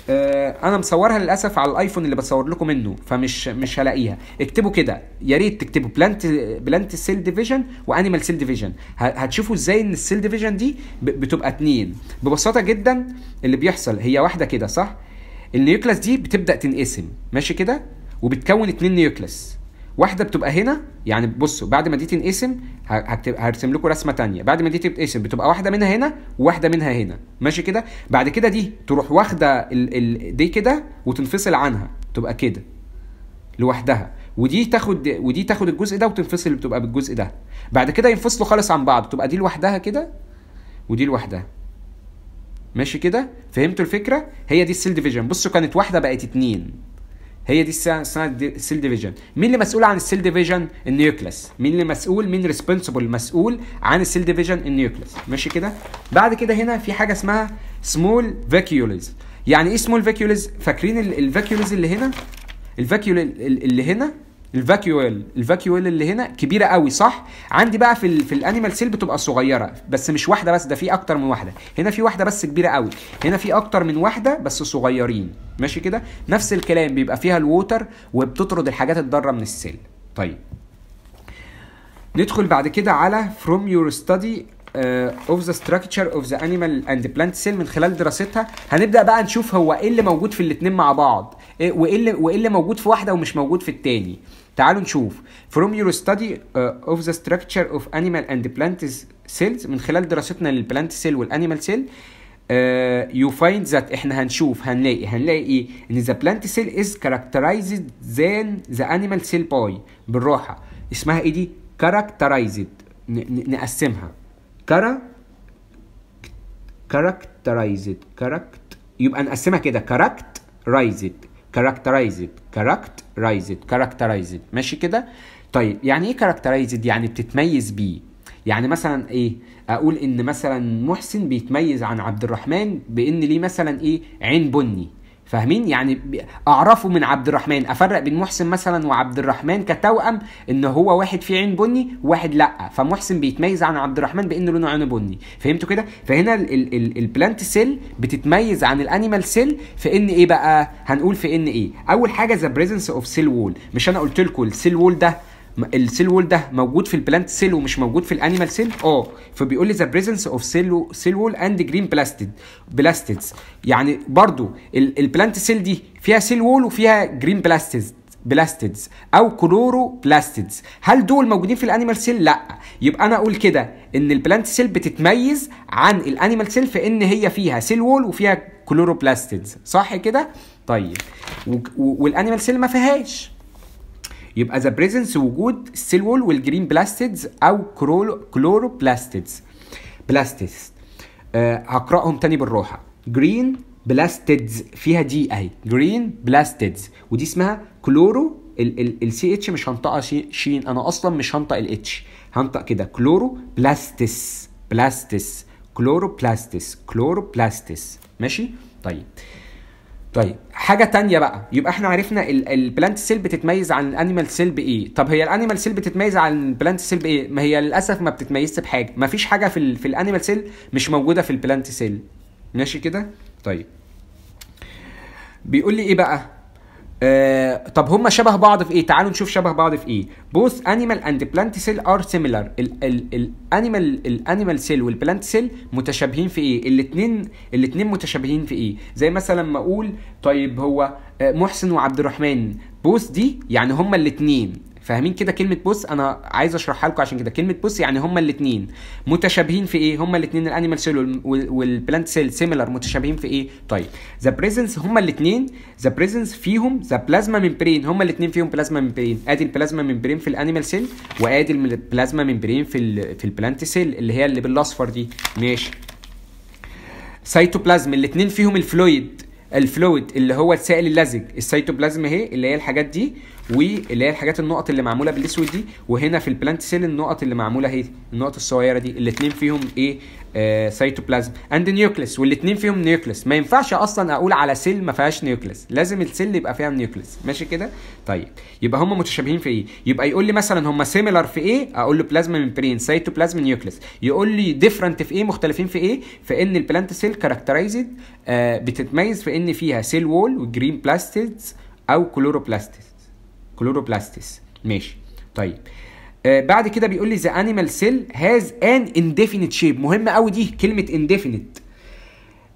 أنا مصورها للأسف على الآيفون اللي بصور لكم منه فمش مش هلاقيها. اكتبوا كده يا ريت تكتبوا plant plant cell division و animal cell division هتشوفوا إزاي إن ال cell division دي بتبقى اتنين. ببساطة جدا اللي بيحصل هي واحدة كده صح؟ ال nucleus دي بتبدأ تنقسم ماشي كده؟ وبتكون اتنين nucleus واحدة بتبقى هنا يعني بصوا بعد ما دي تنقسم هرسم لكم رسمة تانية. بعد ما دي تتقسم بتبقى واحدة منها هنا وواحده منها هنا. ماشي كده؟ بعد كده دي تروح واخدة. دي كده وتنفصل عنها. تبقى كده. لوحدها. ودي تاخد ودي تاخد الجزء ده وتنفصل بتبقى بالجزء ده. بعد كده ينفصلوا خالص عن بعض. تبقى دي لوحدها كده ودي لوحدها. ماشي كده؟ فهمتوا الفكرة؟ هي دي ال cell division بصوا كانت واحدة بقت اتنين. هي دي السنة ال cell division مين اللي مسؤول عن ال cell division ال nucleus مين اللي مسؤول؟ مين responsible مسؤول عن ال cell division ال nucleus ماشي كده؟ بعد كده هنا في حاجة اسمها small vacuoles يعني إيه small vacuoles فاكرين ال vacuoles اللي هنا؟ ال vacuole اللي هنا ال vacuole ال vacuole اللي هنا كبيرة قوي صح؟ عندي بقى في ال في ال animal cell بتبقى صغيرة بس مش واحدة بس ده في أكتر من واحدة. هنا في واحدة بس كبيرة قوي هنا في أكتر من واحدة بس صغيرين. ماشي كده؟ نفس الكلام بيبقى فيها ال water وبتطرد الحاجات الضارة من ال cell. طيب. ندخل بعد كده على from your study uh, of the structure of the animal and plant cell من خلال دراستها. هنبدأ بقى نشوف هو إيه اللي موجود في الاتنين مع بعض. وإيه اللي وإيه اللي موجود في واحدة ومش موجود في التاني. تعالوا نشوف. From your study uh, of the structure of animal and plant cells من خلال دراستنا لل plant cell وال animal cell you find that إحنا هنشوف هنلاقي هنلاقي إيه؟ إن the plant cell is characterized than the animal cell by بالراحة. اسمها إيه دي؟ characterized نقسمها. chara characterized charact يبقى نقسمها كده. characterized characterized characterized characterized ماشي كده؟ طيب يعني إيه characterized يعني بتتميز بيه. يعني مثلا إيه؟ أقول إن مثلا محسن بيتميز عن عبد الرحمن بإن ليه مثلا إيه؟ عين بني. فاهمين؟ يعني أعرفه من عبد الرحمن. أفرق بين محسن مثلا وعبد الرحمن كتوأم إن هو واحد فيه عين بني وواحد لأ. فمحسن بيتميز عن عبد الرحمن بان لونه عين بني. فهمتوا كده؟ فهنا ال- ال- ال- ال plant cell بتتميز عن ال animal cell في إن إيه بقى؟ هنقول في إن إيه. أول حاجة the presence of cell wall مش أنا قلت لكم ال cell wall ده ال cell wall ده موجود في ال plant cell ومش موجود في ال animal cell آه. فبيقول لي the presence of cell cell wall and green plastid plastids يعني برضو ال- ال plant cell دي فيها سيل وول وفيها green plastids plastids أو chloroplastids هل دول موجودين في ال animal cell لأ. يبقى أنا أقول كده إن ال plant cell بتتميز عن ال animal cell في إن هي فيها cell wall وفيها chloroplastids صح كده؟ طيب. وال animal cell ما فيهاش. يبقى the presence وجود ال cell wall وال green plastids أو chloroplastids plastids آه هقرأهم تاني بالراحة. green plastids فيها دي أهي. green plastids ودي اسمها كلورو السي اتش مش هنطقها شي- شين. أنا أصلا مش هنطق ال H هنطق كده. chloroplastids plastids chloroplastids chloroplastids ماشي؟ طيب. طيب حاجة تانية بقى. يبقى إحنا عرفنا ال- ال plant cell بتتميز عن ال animal cell بإيه. طب هي ال animal cell بتتميز عن ال plant cell بإيه؟ ما هي للأسف ما بتتميزش بحاجة. ما فيش حاجة في في ال animal cell مش موجودة في ال plant cell ماشي كده؟ طيب. بيقول لي إيه بقى؟ آه طب هما شبه بعض في إيه؟ تعالوا نشوف شبه بعض في إيه. Both animal and plant cell are similar. ال animal ال animal cell وال plant cell متشابهين في إيه؟ الاثنين الاثنين متشابهين في إيه؟ زي مثلا ما أقول طيب هو آه، محسن وعبد الرحمن. both دي يعني هما الاثنين فاهمين كده كلمة both؟ أنا عايز أشرحها لكم عشان كده. كلمة both يعني هما الاثنين متشابهين في إيه؟ هما الاثنين ال animal cell وال plant cell similar متشابهين في إيه؟ طيب. the presence هما الاثنين the presence فيهم the plasma membrane هما الاثنين فيهم plasma membrane آدي ال plasma membrane في ال animal cell وآدي ال plasma membrane في ال في ال plant cell اللي هي اللي بالاصفر دي ماشي سيتوبلازم الاثنين فيهم ال fluid ال fluid اللي هو السائل اللزج السيتوبلازم اهي اللي هي الحاجات دي واللي هي الحاجات النقط اللي معمولة بالأسود دي وهنا في ال plant cell النقط اللي معمولة اهي النقط الصغيرة دي الاثنين فيهم إيه؟ cytoplasm and nucleus والاثنين فيهم nucleus ما ينفعش أصلا أقول على cell ما فيهاش nucleus لازم ال cell يبقى فيها nucleus ماشي كده؟ طيب. يبقى هم متشابهين في إيه؟ يبقى يقول لي مثلا هم similar في إيه؟ أقول له plasma membrane cytoplasm nucleus يقول لي different في إيه؟ مختلفين في إيه؟ في إن ال plant cell characterized بتتميز في إن فيها cell wall و green plastids أو chloroplasts chloroplasts ماشي. طيب. بعد كده بيقول لي the animal cell has an indefinite shape مهمه قوي دي كلمة indefinite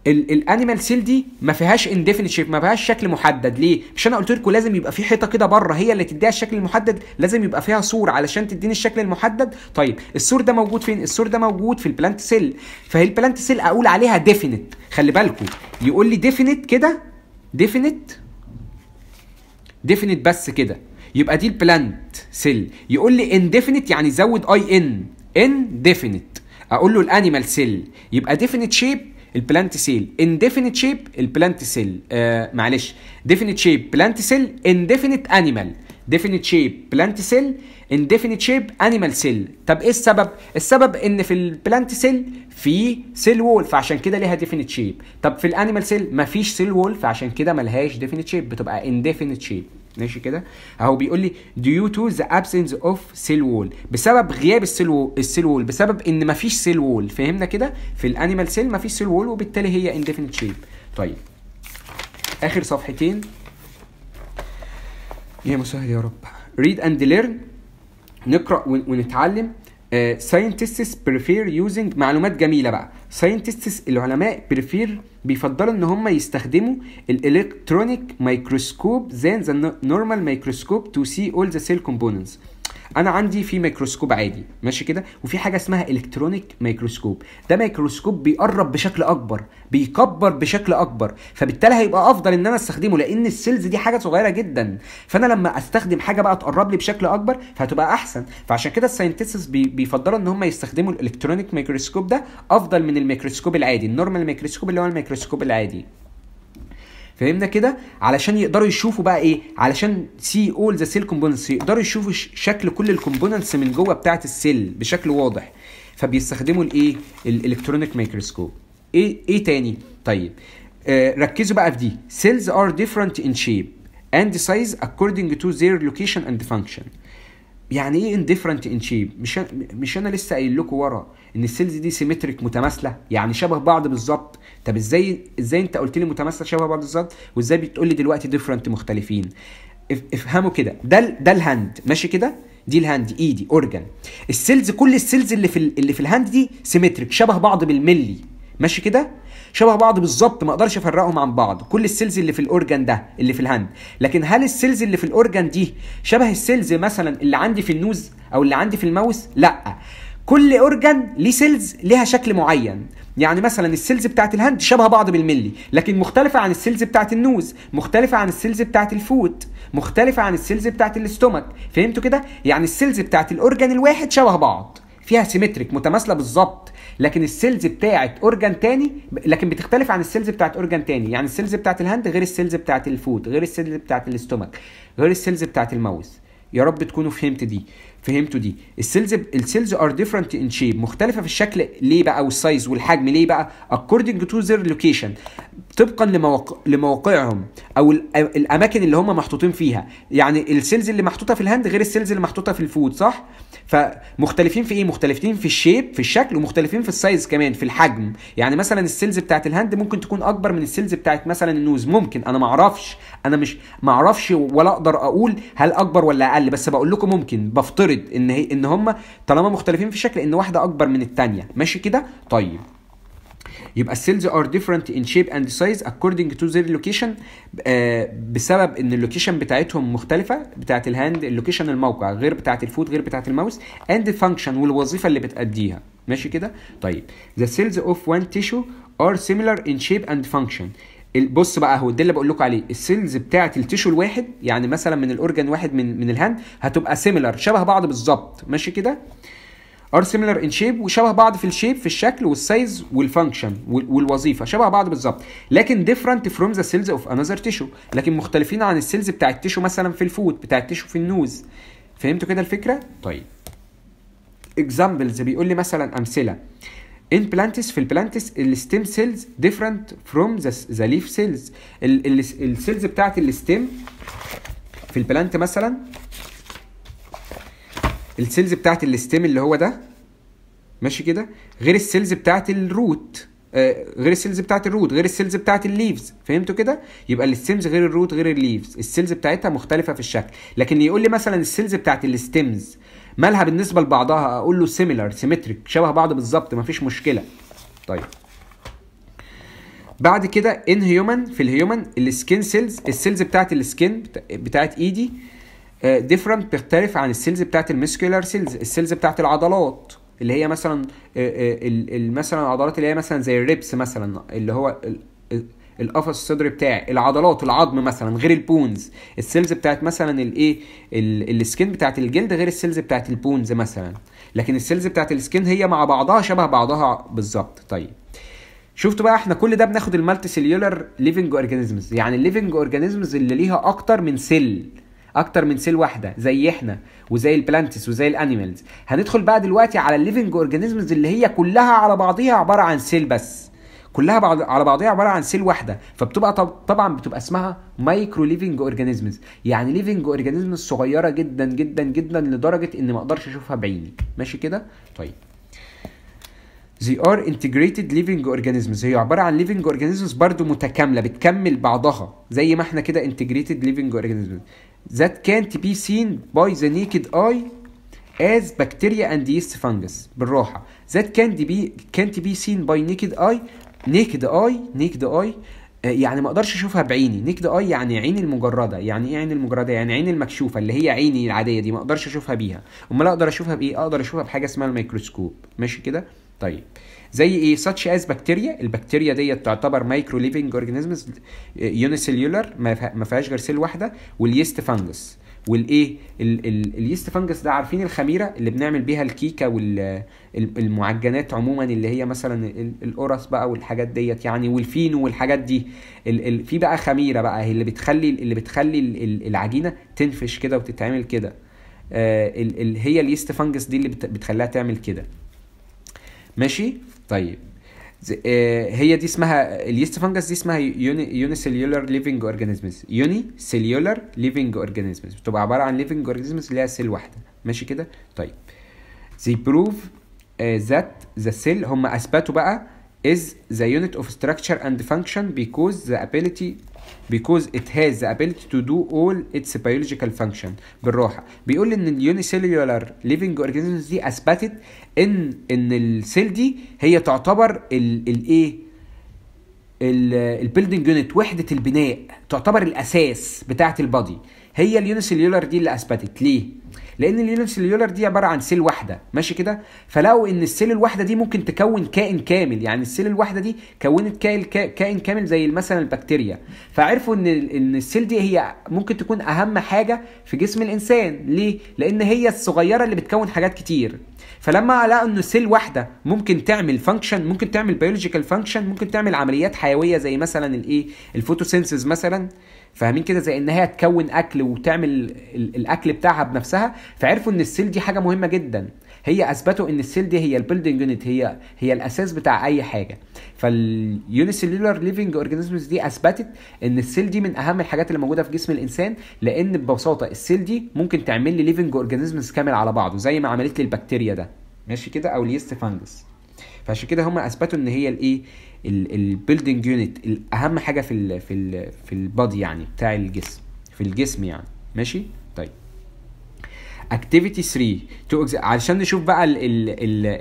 ال animal cell دي ما فيهاش indefinite shape ما فيهاش شكل محدد. ليه؟ مش أنا قلت لكم لازم يبقى في حيطة كده بره هي اللي تديها الشكل المحدد؟ لازم يبقى فيها سور علشان تديني الشكل المحدد؟ طيب السور ده موجود فين؟ السور ده موجود في ال plant cell فهي ال plant cell أقول عليها definite خلي بالكم يقول لي definite كده؟ definite definite بس كده. يبقى دي ال plant cell يقول لي indefinite يعني زود i n indefinite أقول له ال animal cell يبقى definite shape ال plant cell indefinite shape ال plant cell معلش. definite shape plant cell indefinite animal definite shape plant cell indefinite shape animal cell طب إيه السبب؟ السبب إن في ال plant cell في cell wall فعشان كده ليها definite shape طب في ال animal cell مفيش cell wall فعشان كده ملهاش definite shape بتبقى indefinite shape ماشي كده؟ أهو بيقول لي due to the absence of cell wall? بسبب غياب ال cell wall ال cell wall بسبب إن مفيش cell wall فهمنا كده؟ في ال animal cell مفيش cell wall وبالتالي هي indefinite shape. طيب. آخر صفحتين. يا مسهل يا رب. Read and learn. نقرأ ون- ونتعلم. scientists prefer using معلومات جميلة بقى. scientists العلماء prefer بيفضلوا إن هم يستخدموا ال electronic microscope than the normal microscope to see all the cell components أنا عندي في ميكروسكوب عادي ماشي كده؟ وفي حاجة اسمها electronic microscope ده ميكروسكوب بيقرب بشكل أكبر بيكبر بشكل أكبر فبالتالي هيبقى أفضل إن أنا أستخدمه لأن ال cells دي حاجة صغيرة جدا. فأنا لما أستخدم حاجة بقى تقرب لي بشكل أكبر فهتبقى أحسن. فعشان كده ال scientists بي بيفضلوا إن هم يستخدموا ال electronic microscope ده أفضل من الميكروسكوب العادي ال normal microscope اللي هو الميكروسكوب العادي. فهمنا كده؟ علشان يقدروا يشوفوا بقى إيه؟ علشان see all the cell components يقدروا يشوفوا شكل كل ال components من جوه بتاعه ال cell بشكل واضح. فبيستخدموا الإيه؟ ال electronic microscope إيه إيه تاني؟ طيب. آه ركزوا بقى في دي. Cells are different in shape and size according to their location and function. يعني إيه different in shape مش مش أنا لسه قايل لكم ورا إن ال cells دي symmetric متماثلة؟ يعني شبه بعض بالظبط. طب إزاي إزاي أنت قلت لي متماثلة شبه بعض بالظبط؟ وإزاي بتقول لي دلوقتي different مختلفين؟ إف- افهموا كده. ده ده ال hand ماشي كده؟ دي ال hand إيدي. organ ال cells كل ال cells اللي في ال- اللي في ال hand دي symmetric شبه بعض بالملي ماشي كده؟ شبه بعض بالظبط ما أقدرش افرقهم عن بعض. كل ال cells اللي في ال organ ده اللي في ال hand. لكن هل ال cells اللي في ال organ دي شبه ال cells مثلا اللي عندي في ال nose أو اللي عندي في ال mouth؟ لا. كل organ ليه cells ليها شكل معين. يعني مثلا ال cells بتاعت ال hand شبه بعض بالملي لكن مختلفة عن ال cells بتاعت ال nose مختلفة عن ال cells بتاعت ال foot مختلفة عن ال cells بتاعت ال stomach فهمتوا كده؟ يعني ال cells بتاعت ال organ الواحد شبه بعض فيها symmetric متماثلة بالظبط. لكن ال cells بتاعت organ تاني لكن بتختلف عن ال cells بتاعت organ تاني. يعني ال cells بتاعت ال hand غير ال cells بتاعت ال foot غير ال cells بتاعت ال stomach غير ال cells بتاعت ال mouth. يا رب تكونوا فهمت دي فهمتوا دي. ال cells ال cells are different in shape مختلفة في الشكل ليه بقى وال size والحجم ليه بقى؟ according to their location. طبقا لمواقع لمواقعهم أو ال- الأماكن اللي هم محطوطين فيها. يعني ال cells اللي محطوطة في ال hand غير ال cells اللي محطوطة في ال foot صح؟ فمختلفين في إيه؟ مختلفين في ال shape في الشكل ومختلفين في ال size كمان في الحجم. يعني مثلا ال cells بتاعت ال hand ممكن تكون أكبر من ال cells بتاعت مثلا ال nose. ممكن. أنا ما أعرفش أنا مش ما أعرفش ولا أقدر أقول هل أكبر ولا أقل بس بقول لكم ممكن. بفترض إن هي إن هم طالما مختلفين في الشكل إن واحدة أكبر من الثانية ماشي كده؟ طيب. يبقى ال cells are different in shape and size to their location آه بسبب إن ال location بتاعتهم مختلفة بتاعت ال hand ال location الموقع غير بتاعت ال foot غير بتاعت ال mouth and function والوظيفة اللي بتأديها. ماشي كده؟ طيب cells of one tissue are similar in shape and function. ال- بص بقى اهو ده اللي بقول لكم عليه. ال cells بتاعت ال tissue الواحد يعني مثلا من ال organ واحد من من ال hand هتبقى similar شبه بعض بالظبط. ماشي كده؟ ار سيميلر ان شيب وشبه بعض في ال shape في الشكل وال size وال function وال- والوظيفة شبه بعض بالظبط. لكن different from the cells of another tissue لكن مختلفين عن السيلز بتاع التيشو مثلا في الفوت بتاع التيشو في النوز. فهمتوا كده الفكرة؟ طيب. Examples بيقول لي مثلا أمثلة. In plants في ال plants ال stem cells from the, the leaf cells. ال cells بتاعت ال stem في ال plant مثلا ال cells بتاعت ال stem اللي هو ده ماشي كده غير ال cells بتاعت ال root آه غير ال cells بتاعت ال root غير ال cells بتاعت ال leaves فهمتوا كده؟ يبقى الستيمز غير الروت غير الليفز السيلز بتاعتها مختلفة في الشكل. لكن يقول لي مثلا ال cells بتاعت ال stems مالها بالنسبة لبعضها؟ أقول له similar symmetric شبه بعض بالظبط مفيش مشكلة. طيب. بعد كده in human في الهيومن السكين سيلز السيلز بتاعت السكين بتاعت إيدي different بتختلف عن ال cells بتاعت ال muscular cells ال cells بتاعت العضلات اللي هي مثلا آه، آه، مثلا العضلات اللي هي مثلا زي ال ribs مثلا اللي هو ال- ال- القفص الصدري بتاعي العضلات العظم مثلا غير ال bones. ال cells بتاعت مثلا الايه ال- skin بتاعت الجلد غير ال cells بتاعت ال bones مثلا. لكن ال cells بتاعت ال skin هي مع بعضها شبه بعضها بالظبط. طيب. شفتوا بقى إحنا كل ده بناخد ال multicellular living organisms يعني ال living organisms اللي ليها أكتر من cell أكتر من cell واحدة زي إحنا وزي ال plants وزي ال animals هندخل بقى دلوقتي على ال living organisms اللي هي كلها على بعضيها عبارة عن cell بس. كلها بعض على بعضيها عبارة عن cell واحدة. فبتبقى طب طبعا بتبقى اسمها micro living organisms يعني living organisms صغيرة جدا جدا جدا لدرجة ان ما أقدرش أشوفها بعيني. ماشي كده؟ طيب. They are integrated living organisms. هي عبارة عن living organisms برضو متكاملة بتكمل بعضها زي ما إحنا كده integrated living organisms. That can't be seen by the naked eye as bacteria and yeast fungus بالراحة. That can't be can't be seen by naked eye naked eye naked eye. آه، يعني ما أقدرش أشوفها بعيني. naked eye يعني عيني المجردة. يعني إيه عين المجردة؟ يعني عين المكشوفة اللي هي عيني العادية دي. ما أقدرش أشوفها بيها. أمال أقدر أشوفها بإيه؟ أقدر أشوفها بحاجة اسمها الميكروسكوب. ماشي كده؟ طيب. زي إيه؟ such as بكتيريا البكتيريا ديت تعتبر micro living organisms unicellular ما فيها- ما فيهاش غير cell واحدة. وال yeast fungus. والايه؟ ال- ال- ال yeast fungus ده عارفين الخميرة اللي بنعمل بيها الكيكة والمعجنات عموما اللي هي مثلا ال- القرص بقى والحاجات ديت يعني والفينو والحاجات دي. ال ال في بقى خميرة بقى هي اللي بتخلي اللي بتخلي ال- ال- العجينة تنفش كده وتتعمل كده. آه ال ال هي ال yeast fungus دي اللي بت- بتخليها تعمل كده. ماشي؟ طيب. آه، هي دي اسمها ال yeast fungus دي اسمها unicellular living organisms. unicellular living organisms. بتبقى عبارة عن living organisms اللي هي cell واحدة. ماشي كده؟ طيب. Prove uh, that the cell هم أثبتوا بقى is the unit of structure and function because the ability because it has the ability to do all its biological function بالراحة. بيقول إن ال unicellular living organisms دي أثبتت إن إن ال cell دي هي تعتبر الايه ال building unit وحدة البناء تعتبر الأساس بتاعة ال body. هي ال unicellular دي اللي أثبتت. ليه؟ لأن ال unicellular دي عباره عن cell واحدة ماشي كده؟ فلقوا ان ال cell الواحده دي ممكن تكون كائن كامل يعني ال cell الواحده دي كونت كائن كامل زي مثلا البكتيريا. فعرفوا ان ان ال cell دي هي ممكن تكون اهم حاجة في جسم الإنسان. ليه؟ لأن هي الصغيرة اللي بتكون حاجات كتير. فلما لقوا ان cell واحدة ممكن تعمل function ممكن تعمل biological function ممكن تعمل عمليات حيوية زي مثلا الايه ال photosynthesis مثلا. فاهمين كده؟ زي ان هي تكون أكل وتعمل ال- الأكل بتاعها بنفسها. فعرفوا إن ال cell دي حاجة مهمة جدا. هي أثبتوا إن ال cell دي هي ال building unit هي هي الأساس بتاع أي حاجة. فال unicellular living organisms دي أثبتت إن ال cell دي من أهم الحاجات اللي موجودة في جسم الإنسان لأن ببساطة ال cell دي ممكن تعمل لي living organisms كامل على بعضه زي ما عملت لي البكتيريا ده. ماشي كده؟ أو ال yeast fungus. فعشان كده هم أثبتوا إن هي الإيه؟ ال building unit أهم حاجة في ال في ال في ال body يعني بتاع الجسم في الجسم يعني. ماشي؟ طيب. activity 3 two علشان نشوف بقى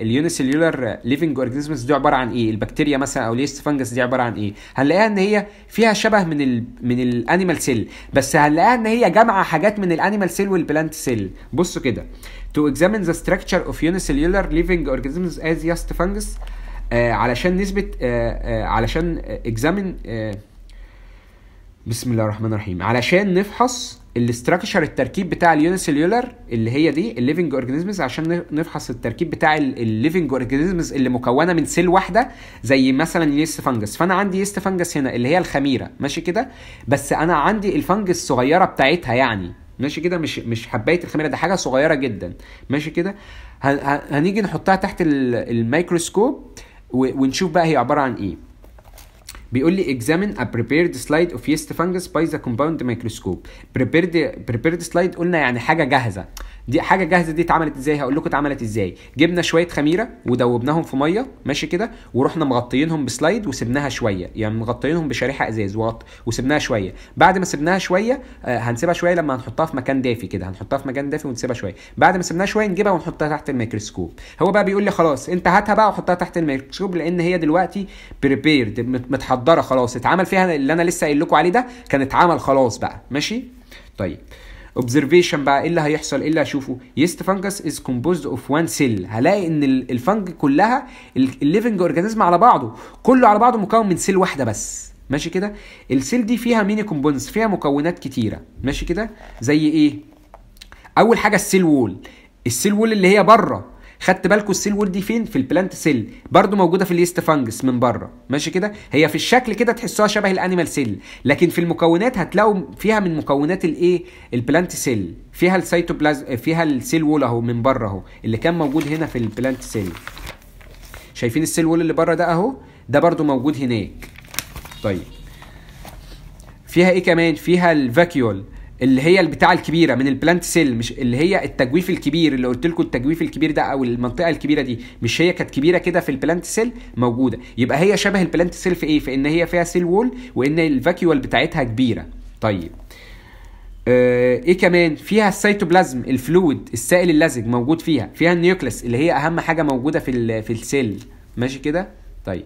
ال unicellular living organisms دي عبارة عن إيه؟ البكتيريا مثلا أو ال yeast fungus دي عبارة عن إيه؟ هنلاقيها إن هي فيها شبه من ال من animal cell بس هنلاقيها إن هي جامعه حاجات من ال animal cell وال plant cell بصوا كده. To examine the structure of unicellular living organisms as yeast fungus علشان نثبت آه آه علشان examine آه بسم الله الرحمن الرحيم. علشان نفحص ال structure التركيب بتاع ال unicellular اللي هي دي ال living organisms عشان نفحص التركيب بتاع ال living organisms اللي مكونة من cell واحدة زي مثلا yeast fungus فأنا عندي yeast fungus هنا اللي هي الخميرة. ماشي كده؟ بس أنا عندي ال fungus الصغيرة بتاعتها يعني. ماشي كده؟ مش مش حباية الخميرة ده حاجة صغيرة جدا. ماشي كده؟ هن- هن- هنيجي نحطها تحت ال- الميكروسكوب. ونشوف بقى هي عباره عن ايه بيقول لي examine a prepared slide of yeast fungus by the compound microscope prepared prepared slide قلنا يعني حاجه جاهزه دي حاجة جاهزة دي اتعملت إزاي؟ هقول لكم اتعملت إزاي. جبنا شوية خميرة ودوبناهم في مية ماشي كده؟ ورحنا مغطيينهم ب slide وسبناها شوية يعني مغطيينهم بشريحة ازاز وغط... وسبناها شوية. بعد ما سبناها شوية آه هنسيبها شوية لما هنحطها في مكان دافي كده هنحطها في مكان دافي ونسيبها شوية. بعد ما سبناها شوية نجيبها ونحطها تحت الميكروسكوب. هو بقى بيقول لي خلاص انت هاتها بقى وحطها تحت الميكروسكوب لأن هي دلوقتي prepared متحضرة خلاص. اتعمل فيها اللي أنا لسه قايل لكم عليه ده كان اتعمل خلاص بقى. ماشي؟ طيب. Observation بقى إيه اللي هيحصل؟ إيه اللي هشوفه؟ Yeast fungus is composed of one cell. هلاقي إن ال- ال fungi كلها ال living organism على بعضه. كله على بعضه مكون من cell واحدة بس. ماشي كده؟ ال cell دي فيها many components فيها مكونات كتيرة. ماشي كده؟ زي إيه؟ أول حاجة ال cell wall ال cell wall اللي هي بره. خدت بالكم ال cell wall دي فين؟ في ال plant cell برضو موجودة في ال yeast fungus من بره. ماشي كده؟ هي في الشكل كده تحسوها شبه ال animal cell لكن في المكونات هتلاقوا فيها من مكونات الايه ال plant cell فيها السيتوبلازم فيها ال cell wall أهو من بره أهو اللي كان موجود هنا في ال plant cell شايفين ال cell wall اللي بره ده أهو؟ ده برضو موجود هناك. طيب. فيها إيه كمان؟ فيها ال vacuole اللي هي البتاعه الكبيرة من ال plant cell مش اللي هي التجويف الكبير اللي قلت لكم التجويف الكبير ده أو المنطقة الكبيرة دي مش هي كانت كبيرة كده في ال plant cell موجودة. يبقى هي شبه ال plant cell في إيه؟ في إن هي فيها cell wall وإن ال vacuole بتاعتها كبيرة. طيب. آه، إيه كمان؟ فيها السيتوبلازم ال fluid السائل اللزج موجود فيها. فيها ال nucleus اللي هي أهم حاجة موجودة في في ال cell ماشي كده؟ طيب.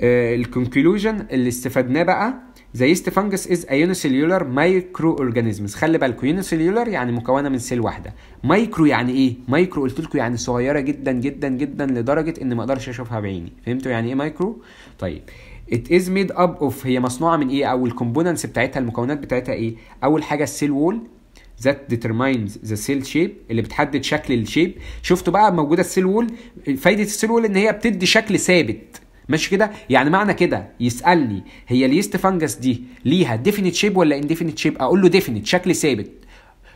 ال conclusion اللي استفدناه بقى The yeast fungus is a unicellular microorganisms. خلي بالكم unicellular يعني مكونة من cell واحدة. مايكرو يعني إيه؟ مايكرو قلت لكم يعني صغيرة جدا جدا جدا لدرجة إن ما أقدرش أشوفها بعيني. فهمتوا يعني إيه مايكرو طيب. It is made up of هي مصنوعة من إيه؟ أو ال components بتاعتها المكونات بتاعتها إيه؟ أول حاجة ال cell wall that determines the cell shape اللي بتحدد شكل ال shape. شفتوا بقى موجودة ال cell wall فايدة ال cell wall إن هي بتدي شكل ثابت. ماشي كده؟ يعني معنى كده يسألني هي ال yeast fungus دي ليها definite shape ولا indefinite shape أقول له definite شكل ثابت.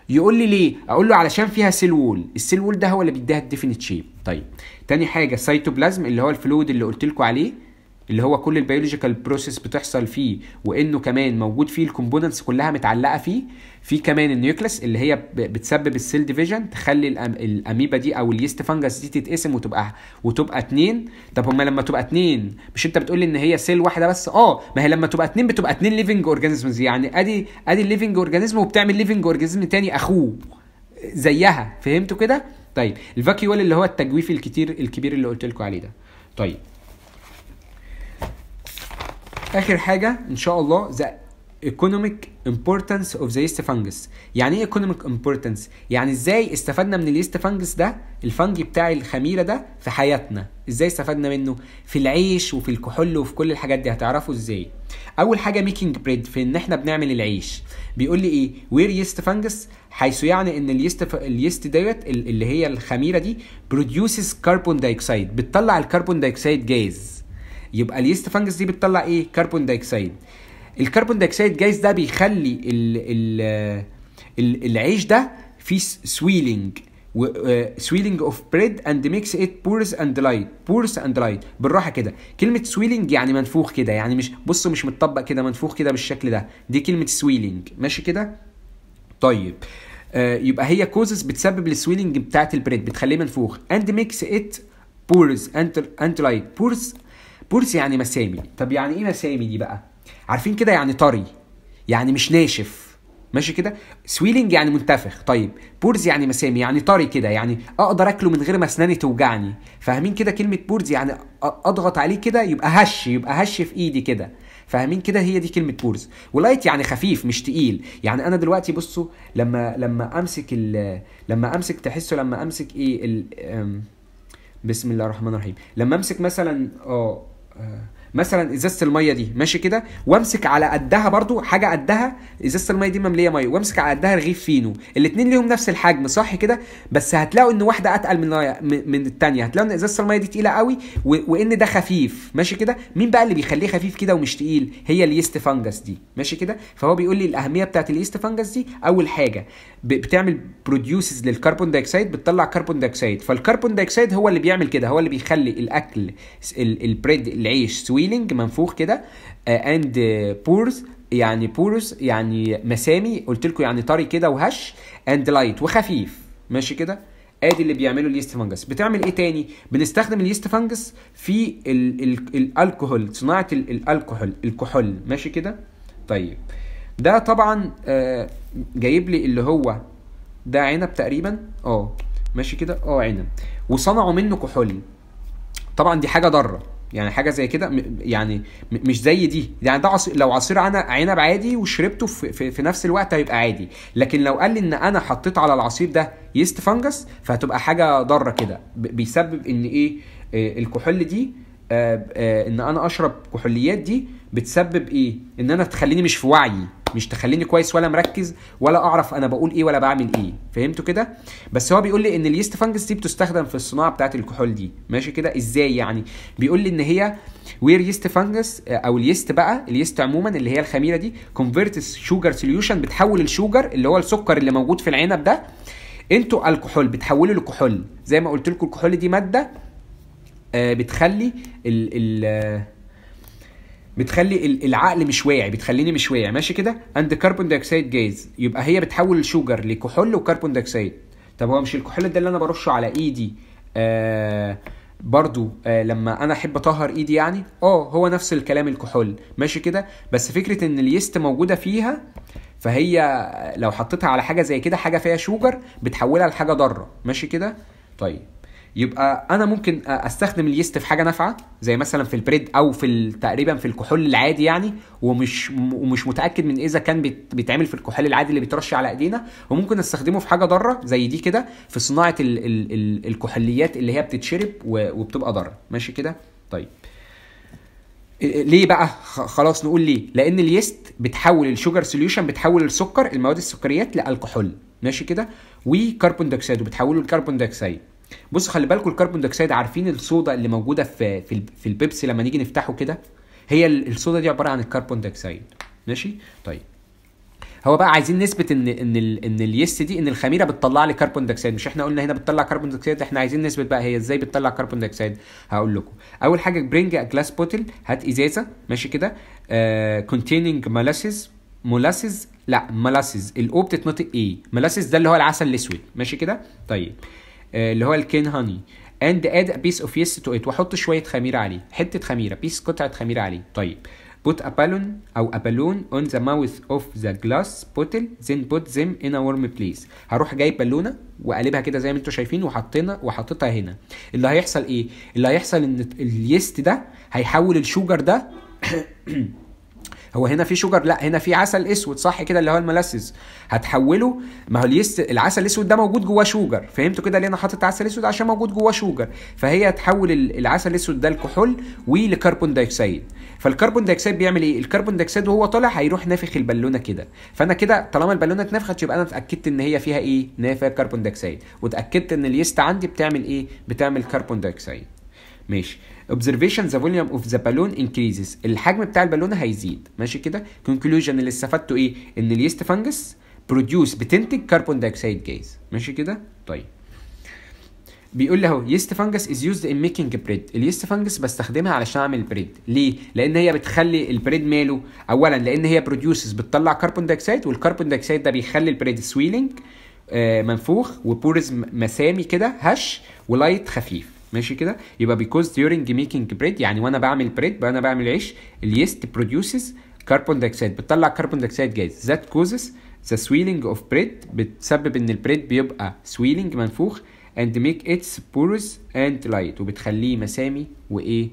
يقول لي ليه؟ أقول له علشان فيها cell wall ال cell wall ده هو اللي بيديها ال definite shape طيب تاني حاجة سيتوبلازم اللي هو ال fluid اللي قلت لكم عليه. اللي هو كل ال biological process بتحصل فيه وإنه كمان موجود فيه ال components كلها متعلقة فيه. في كمان ال nucleus اللي هي بتسبب ال cell division تخلي. الأميبا دي أو ال yeast fungus دي تتقسم وتبقى وتبقى اتنين. طب هما لما تبقى اتنين مش أنت بتقول إن هي cell واحدة بس؟ آه ما هي لما تبقى اتنين بتبقى اتنين living organisms يعني ادي أدي ال living organism وبتعمل living organism تاني أخوه زيها. فهمتوا كده؟ طيب ال vacuole اللي هو التجويف الكتير الكبير اللي قلت لكم عليه ده. طيب آخر حاجة إن شاء الله the economic importance of the yeast fungus. يعني إيه economic importance يعني إزاي استفدنا من ال yeast fungus ده ال fungi بتاع الخميرة ده في حياتنا. إزاي استفدنا منه؟ في العيش وفي الكحول وفي كل الحاجات دي. هتعرفوا إزاي؟ أول حاجة making bread في إن إحنا بنعمل العيش. بيقول لي إيه؟ where yeast fungus حيث يعني إن ال yeast f... ال yeast ديت ال- اللي هي الخميرة دي produces carbon dioxide بتطلع ال carbon dioxide gas. يبقى ال yeast fungus دي بتطلع إيه؟ carbon dioxide ال carbon dioxide gas ده بيخلي ال ال ال العيش ده فيه swelling swelling of bread and makes it porous and light porous and light بالراحة كده. كلمة swelling يعني منفوخ كده. يعني مش بصوا مش متطبق كده منفوخ كده بالشكل ده. دي كلمة swelling ماشي كده؟ طيب. آه يبقى هي causes بتسبب ال swelling بتاعت ال bread بتخليه منفوخ. and makes it porous and light porous porous يعني مسامي. طب يعني إيه مسامي دي بقى؟ عارفين كده يعني طري يعني مش ناشف. ماشي كده؟ swelling يعني منتفخ. طيب porous يعني مسامي يعني طري كده يعني أقدر أكله من غير ما أسناني توجعني. فاهمين كده كلمة porous يعني أضغط عليه كده يبقى هش يبقى هش في إيدي كده. فاهمين كده؟ هي دي كلمة porous و light يعني خفيف مش تقيل. يعني أنا دلوقتي بصوا لما لما أمسك ال لما أمسك تحسوا لما أمسك إيه ال بسم الله الرحمن الرحيم. لما أمسك مثلا آه مثلا إزازة المية دي ماشي كده؟ وامسك على قدها برضو حاجة قدها إزازة المية دي مملية مية وامسك على قدها رغيف فينو. الاثنين ليهم نفس الحجم صح كده؟ بس هتلاقوا إن واحدة أتقل من من الثانية هتلاقوا إن إزازة المية دي تقيلة قوي. وإن ده خفيف ماشي كده؟ مين بقى اللي بيخليه خفيف كده ومش تقيل؟ هي ال yeast fungus دي ماشي كده؟ فهو بيقول لي الأهمية بتاعت ال yeast fungus دي أول حاجة. بتعمل produces لل carbon dioxide بتطلع carbon dioxide فال carbon dioxide هو اللي بيعمل كده هو اللي بيخلي الأكل ال- ال bread العيش swelling منفوخ كده and porous يعني porous يعني مسامي قلت لكم يعني طري كده وهش and light وخفيف. ماشي كده؟ آدي اللي بيعمله ال yeast fungus. بتعمل إيه تاني؟ بنستخدم ال yeast fungus في ال صناعة ال الألكوهول الكحول. ماشي كده؟ طيب. ده طبعا آه جايب لي اللي هو ده عنب تقريبا؟ آه ماشي كده؟ آه عنب. وصنعوا منه كحول طبعا دي حاجة ضارة. يعني حاجة زي كده يعني مش زي دي. يعني ده عصير لو عصير عنب عنب عادي وشربته في, في, في نفس الوقت هيبقى عادي. لكن لو قال لي إن أنا حطيت على العصير ده يست فانجس فهتبقى حاجة ضارة كده. بيسبب إن إيه آه، الكحول دي آه، إن أنا أشرب كحوليات دي بتسبب إيه؟ إن أنا تخليني مش في وعي. مش تخليني كويس ولا مركز ولا أعرف أنا بقول إيه ولا بعمل إيه. فهمتوا كده؟ بس هو بيقول لي إن ال yeast fungus دي بتستخدم في الصناعة بتاعة الكحول دي. ماشي كده؟ إزاي يعني؟ بيقول لي إن هي where yeast fungus أو ال yeast بقى ال yeast عموما اللي هي الخميرة دي converts sugar solution بتحول ال sugar اللي هو السكر اللي موجود في العنب ده أنتوا الكحول بتحوله لكحول. زي ما قلت لكم الكحول دي مادة آه، بتخلي ال ال بتخلي ال- العقل مش واعي بتخليني مش واعي. ماشي كده؟ and carbon dioxide gas يبقى هي بتحول ال sugar لكحول و carbon dioxide طب هو مش الكحول ده اللي أنا برشه على إيدي آه برضو آه لما أنا أحب أطهر إيدي يعني؟ آه هو نفس الكلام الكحول. ماشي كده؟ بس فكرة إن ال yeast موجودة فيها فهي لو حطيتها على حاجة زي كده حاجة فيها sugar بتحولها لحاجة ضارة. ماشي كده؟ طيب. يبقى أنا ممكن أستخدم ال yeast في حاجة نافعة زي مثلا في ال bread أو في تقريبا في الكحول العادي يعني ومش ومش متأكد من إذا كان بيت- بيتعمل في الكحول العادي اللي بيترش على إيدينا. وممكن أستخدمه في حاجة ضارة زي دي كده في صناعة ال ال ال الكحوليات اللي هي بتتشرب وبتبقى ضارة. ماشي كده؟ طيب. ليه بقى؟ خلاص نقول ليه. لأن ال yeast بتحول ال sugar solution بتحول السكر المواد السكريات لألكحول. ماشي كده؟ و carbon dioxide وبتحوله ل carbon dioxide بصوا خلي بالكم ال carbon dioxide عارفين الصودا اللي موجودة في في, في البيبسي لما نيجي نفتحه كده؟ هي ال- الصودا دي عبارة عن ال carbon dioxide ماشي؟ طيب. هو بقى عايزين نثبت إن إن ال إن ال yeast دي إن الخميرة بتطلع لي carbon dioxide مش إحنا قلنا هنا بتطلع carbon dioxide إحنا عايزين نثبت بقى هي إزاي بتطلع carbon dioxide هقول لكم. أول حاجة bring glass bottle هات إزازة. ماشي كده؟ containing molasses molasses لا molasses ال O بتتنطق إيه؟ molasses ده اللي هو العسل الأسود. ماشي كده؟ طيب. اللي هو ال cane honey. and add piece of yeast to it واحط شوية خميرة عليه. حتة خميرة piece قطعة خميرة عليه. طيب. put a balloon أو a balloon on the mouth of the glass bottle then put them in a warm place. هروح جايب بالونة وقلبها كده زي ما أنتم شايفين وحطينا وحطيتها هنا. اللي هيحصل إيه؟ اللي هيحصل إن ال yeast ده هيحول ال sugar ده هو هنا في sugar لا هنا في عسل اسود صح كده اللي هو ال molasses هتحوله ما هو ال yeast العسل الاسود ده موجود جواه sugar. فهمتوا كده ليه أنا حاطط عسل اسود؟ عشان موجود جواه sugar. فهي هتحول ال- العسل الاسود ده لكحول ول carbon dioxide. فال carbon dioxide بيعمل إيه؟ ال carbon dioxide وهو طالع هيروح نافخ البالونة كده. فأنا كده طالما البالونة اتنفخت يبقى أنا اتأكدت إن هي فيها إيه؟ فيها carbon dioxide. واتأكدت إن ال yeast عندي بتعمل إيه؟ بتعمل carbon dioxide. ماشي. Observation the volume of the balloon increases. الحجم بتاع البالونة هيزيد. ماشي كده؟ conclusion اللي استفدته إيه؟ إن ال yeast fungus produce بتنتج carbon dioxide gas ماشي كده؟ طيب. بيقول له yeast fungus is used in making bread ال yeast fungus بستخدمها علشان أعمل bread ليه؟ لأن هي بتخلي ال bread ماله. اولا لأن هي produces بتطلع carbon dioxide وال carbon dioxide ده بيخلي ال bread swelling آه منفوخ و porous مسامي كده هش و light خفيف. ماشي كده؟ يبقى because during making bread يعني وأنا بعمل bread وأنا بعمل عيش ال yeast produces carbon dioxide بتطلع carbon dioxide gas that causes the swelling of bread بتسبب إن ال bread بيبقى swelling منفوخ and make its porous and light وبتخليه مسامي وإيه؟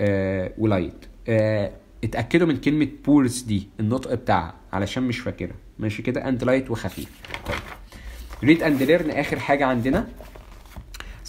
آه و light آه اتأكدوا من كلمة porous دي النطق بتاعها علشان مش فاكرها. ماشي كده؟ and light وخفيف. طيب. read and learn آخر حاجة عندنا.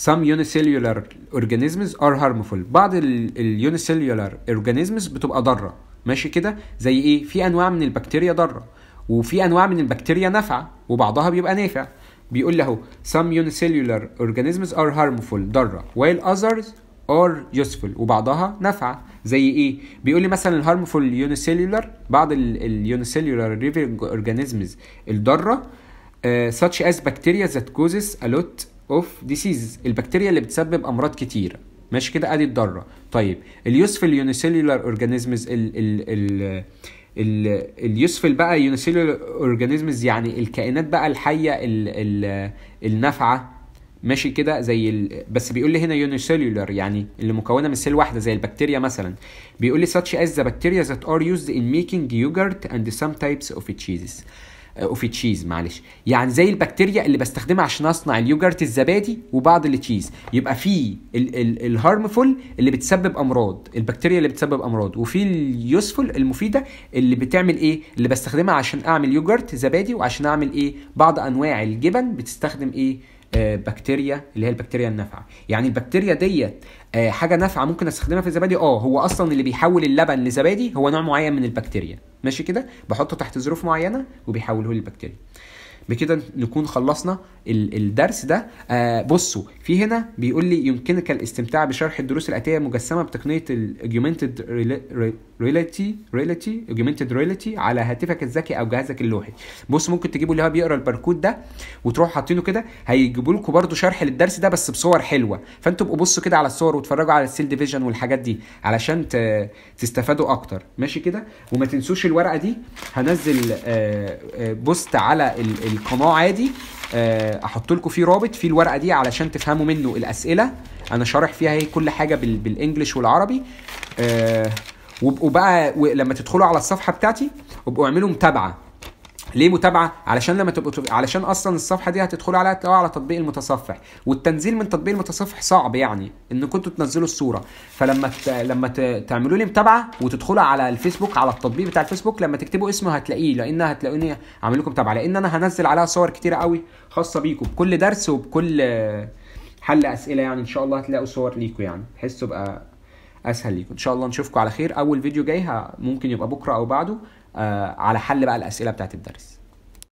Some unicellular organisms are harmful بعض ال unicellular organisms بتبقى ضارة. ماشي كده؟ زي إيه؟ في أنواع من البكتيريا ضارة وفي أنواع من البكتيريا نافعة وبعضها بيبقى نافع. بيقول له some unicellular organisms are harmful ضارة while others are useful وبعضها نافعة. زي إيه؟ بيقول لي مثلا ال harmful unicellular بعض ال unicellular living organisms الضارة uh, such as bacteria that causes a lot of diseases البكتيريا اللي بتسبب أمراض كتيره ماشي كده؟ أدي الضارة. طيب ال useful unicellular organisms ال ال ال ال ال useful بقى unicellular organisms يعني الكائنات بقى الحية ال ال النافعة. ماشي كده؟ زي ال... بس بيقول لي هنا unicellular يعني اللي مكونة من cell واحدة زي البكتيريا مثلا. بيقول لي such as the bacteria that are used in making yogurt and some types of cheeses. of cheese معلش. يعني زي البكتيريا اللي بستخدمها عشان أصنع اليوجرت الزبادي وبعض ال cheese يبقى في ال harmful اللي بتسبب أمراض البكتيريا اللي بتسبب أمراض. وفي ال useful المفيدة اللي بتعمل إيه؟ اللي بستخدمها عشان أعمل يوجرت زبادي وعشان أعمل إيه؟ بعض أنواع الجبن بتستخدم إيه؟ آه بكتيريا اللي هي البكتيريا النافعة. يعني البكتيريا ديت آه حاجة نافعة ممكن أستخدمها في الزبادي آه هو أصلا اللي بيحول اللبن لزبادي هو نوع معين من البكتيريا. ماشي كده؟ بحطه تحت ظروف معينة وبيحوله لي البكتيريا بكده نكون خلصنا الدرس ده. آه بصوا في هنا بيقول لي يمكنك الاستمتاع بشرح الدروس الآتية مجسمة بتقنية ال augmented reality reality augmented reality على هاتفك الذكي أو جهازك اللوحي. بص ممكن تجيبوا اللي هو بيقرأ الباركود ده وتروحوا حاطينه كده هيجيبوا لكم برده شرح للدرس ده بس بصور حلوة. فانتوا ابقوا بصوا كده على الصور واتفرجوا على ال cell division والحاجات دي علشان تستفادوا أكتر. ماشي كده؟ وما تنسوش الورقة دي. هنزل بوست على القناة عادي. أحط لكم فيه رابط فيه الورقة دي علشان تفهموا منه الأسئلة. أنا شارح فيها هي كل حاجة بالإنجلش والعربي. وابقوا بقى لما تدخلوا على الصفحة بتاعتي وابقوا اعملوا متابعة. ليه متابعة؟ علشان لما تبقوا علشان أصلا الصفحة دي هتدخلوا عليها على تطبيق المتصفح. والتنزيل من تطبيق المتصفح صعب يعني إن كنتوا تنزلوا الصورة. فلما ت... لما ت... تعملوا لي متابعة وتدخلوا على الفيسبوك على التطبيق بتاع الفيسبوك لما تكتبوا اسمه هتلاقيه لأن هتلاقوني عامل لكم متابعة. لأن أنا هنزل عليها صور كتيرة قوي خاصة بيكم. بكل درس وبكل حل أسئلة يعني إن شاء الله هتلاقوا صور ليكم يعني. بحيث تبقى أسهل ليكم إن شاء الله نشوفكم على خير. أول فيديو جاي ممكن يبقى بكرة أو بعده. على حل بقى الأسئلة بتاعت الدرس.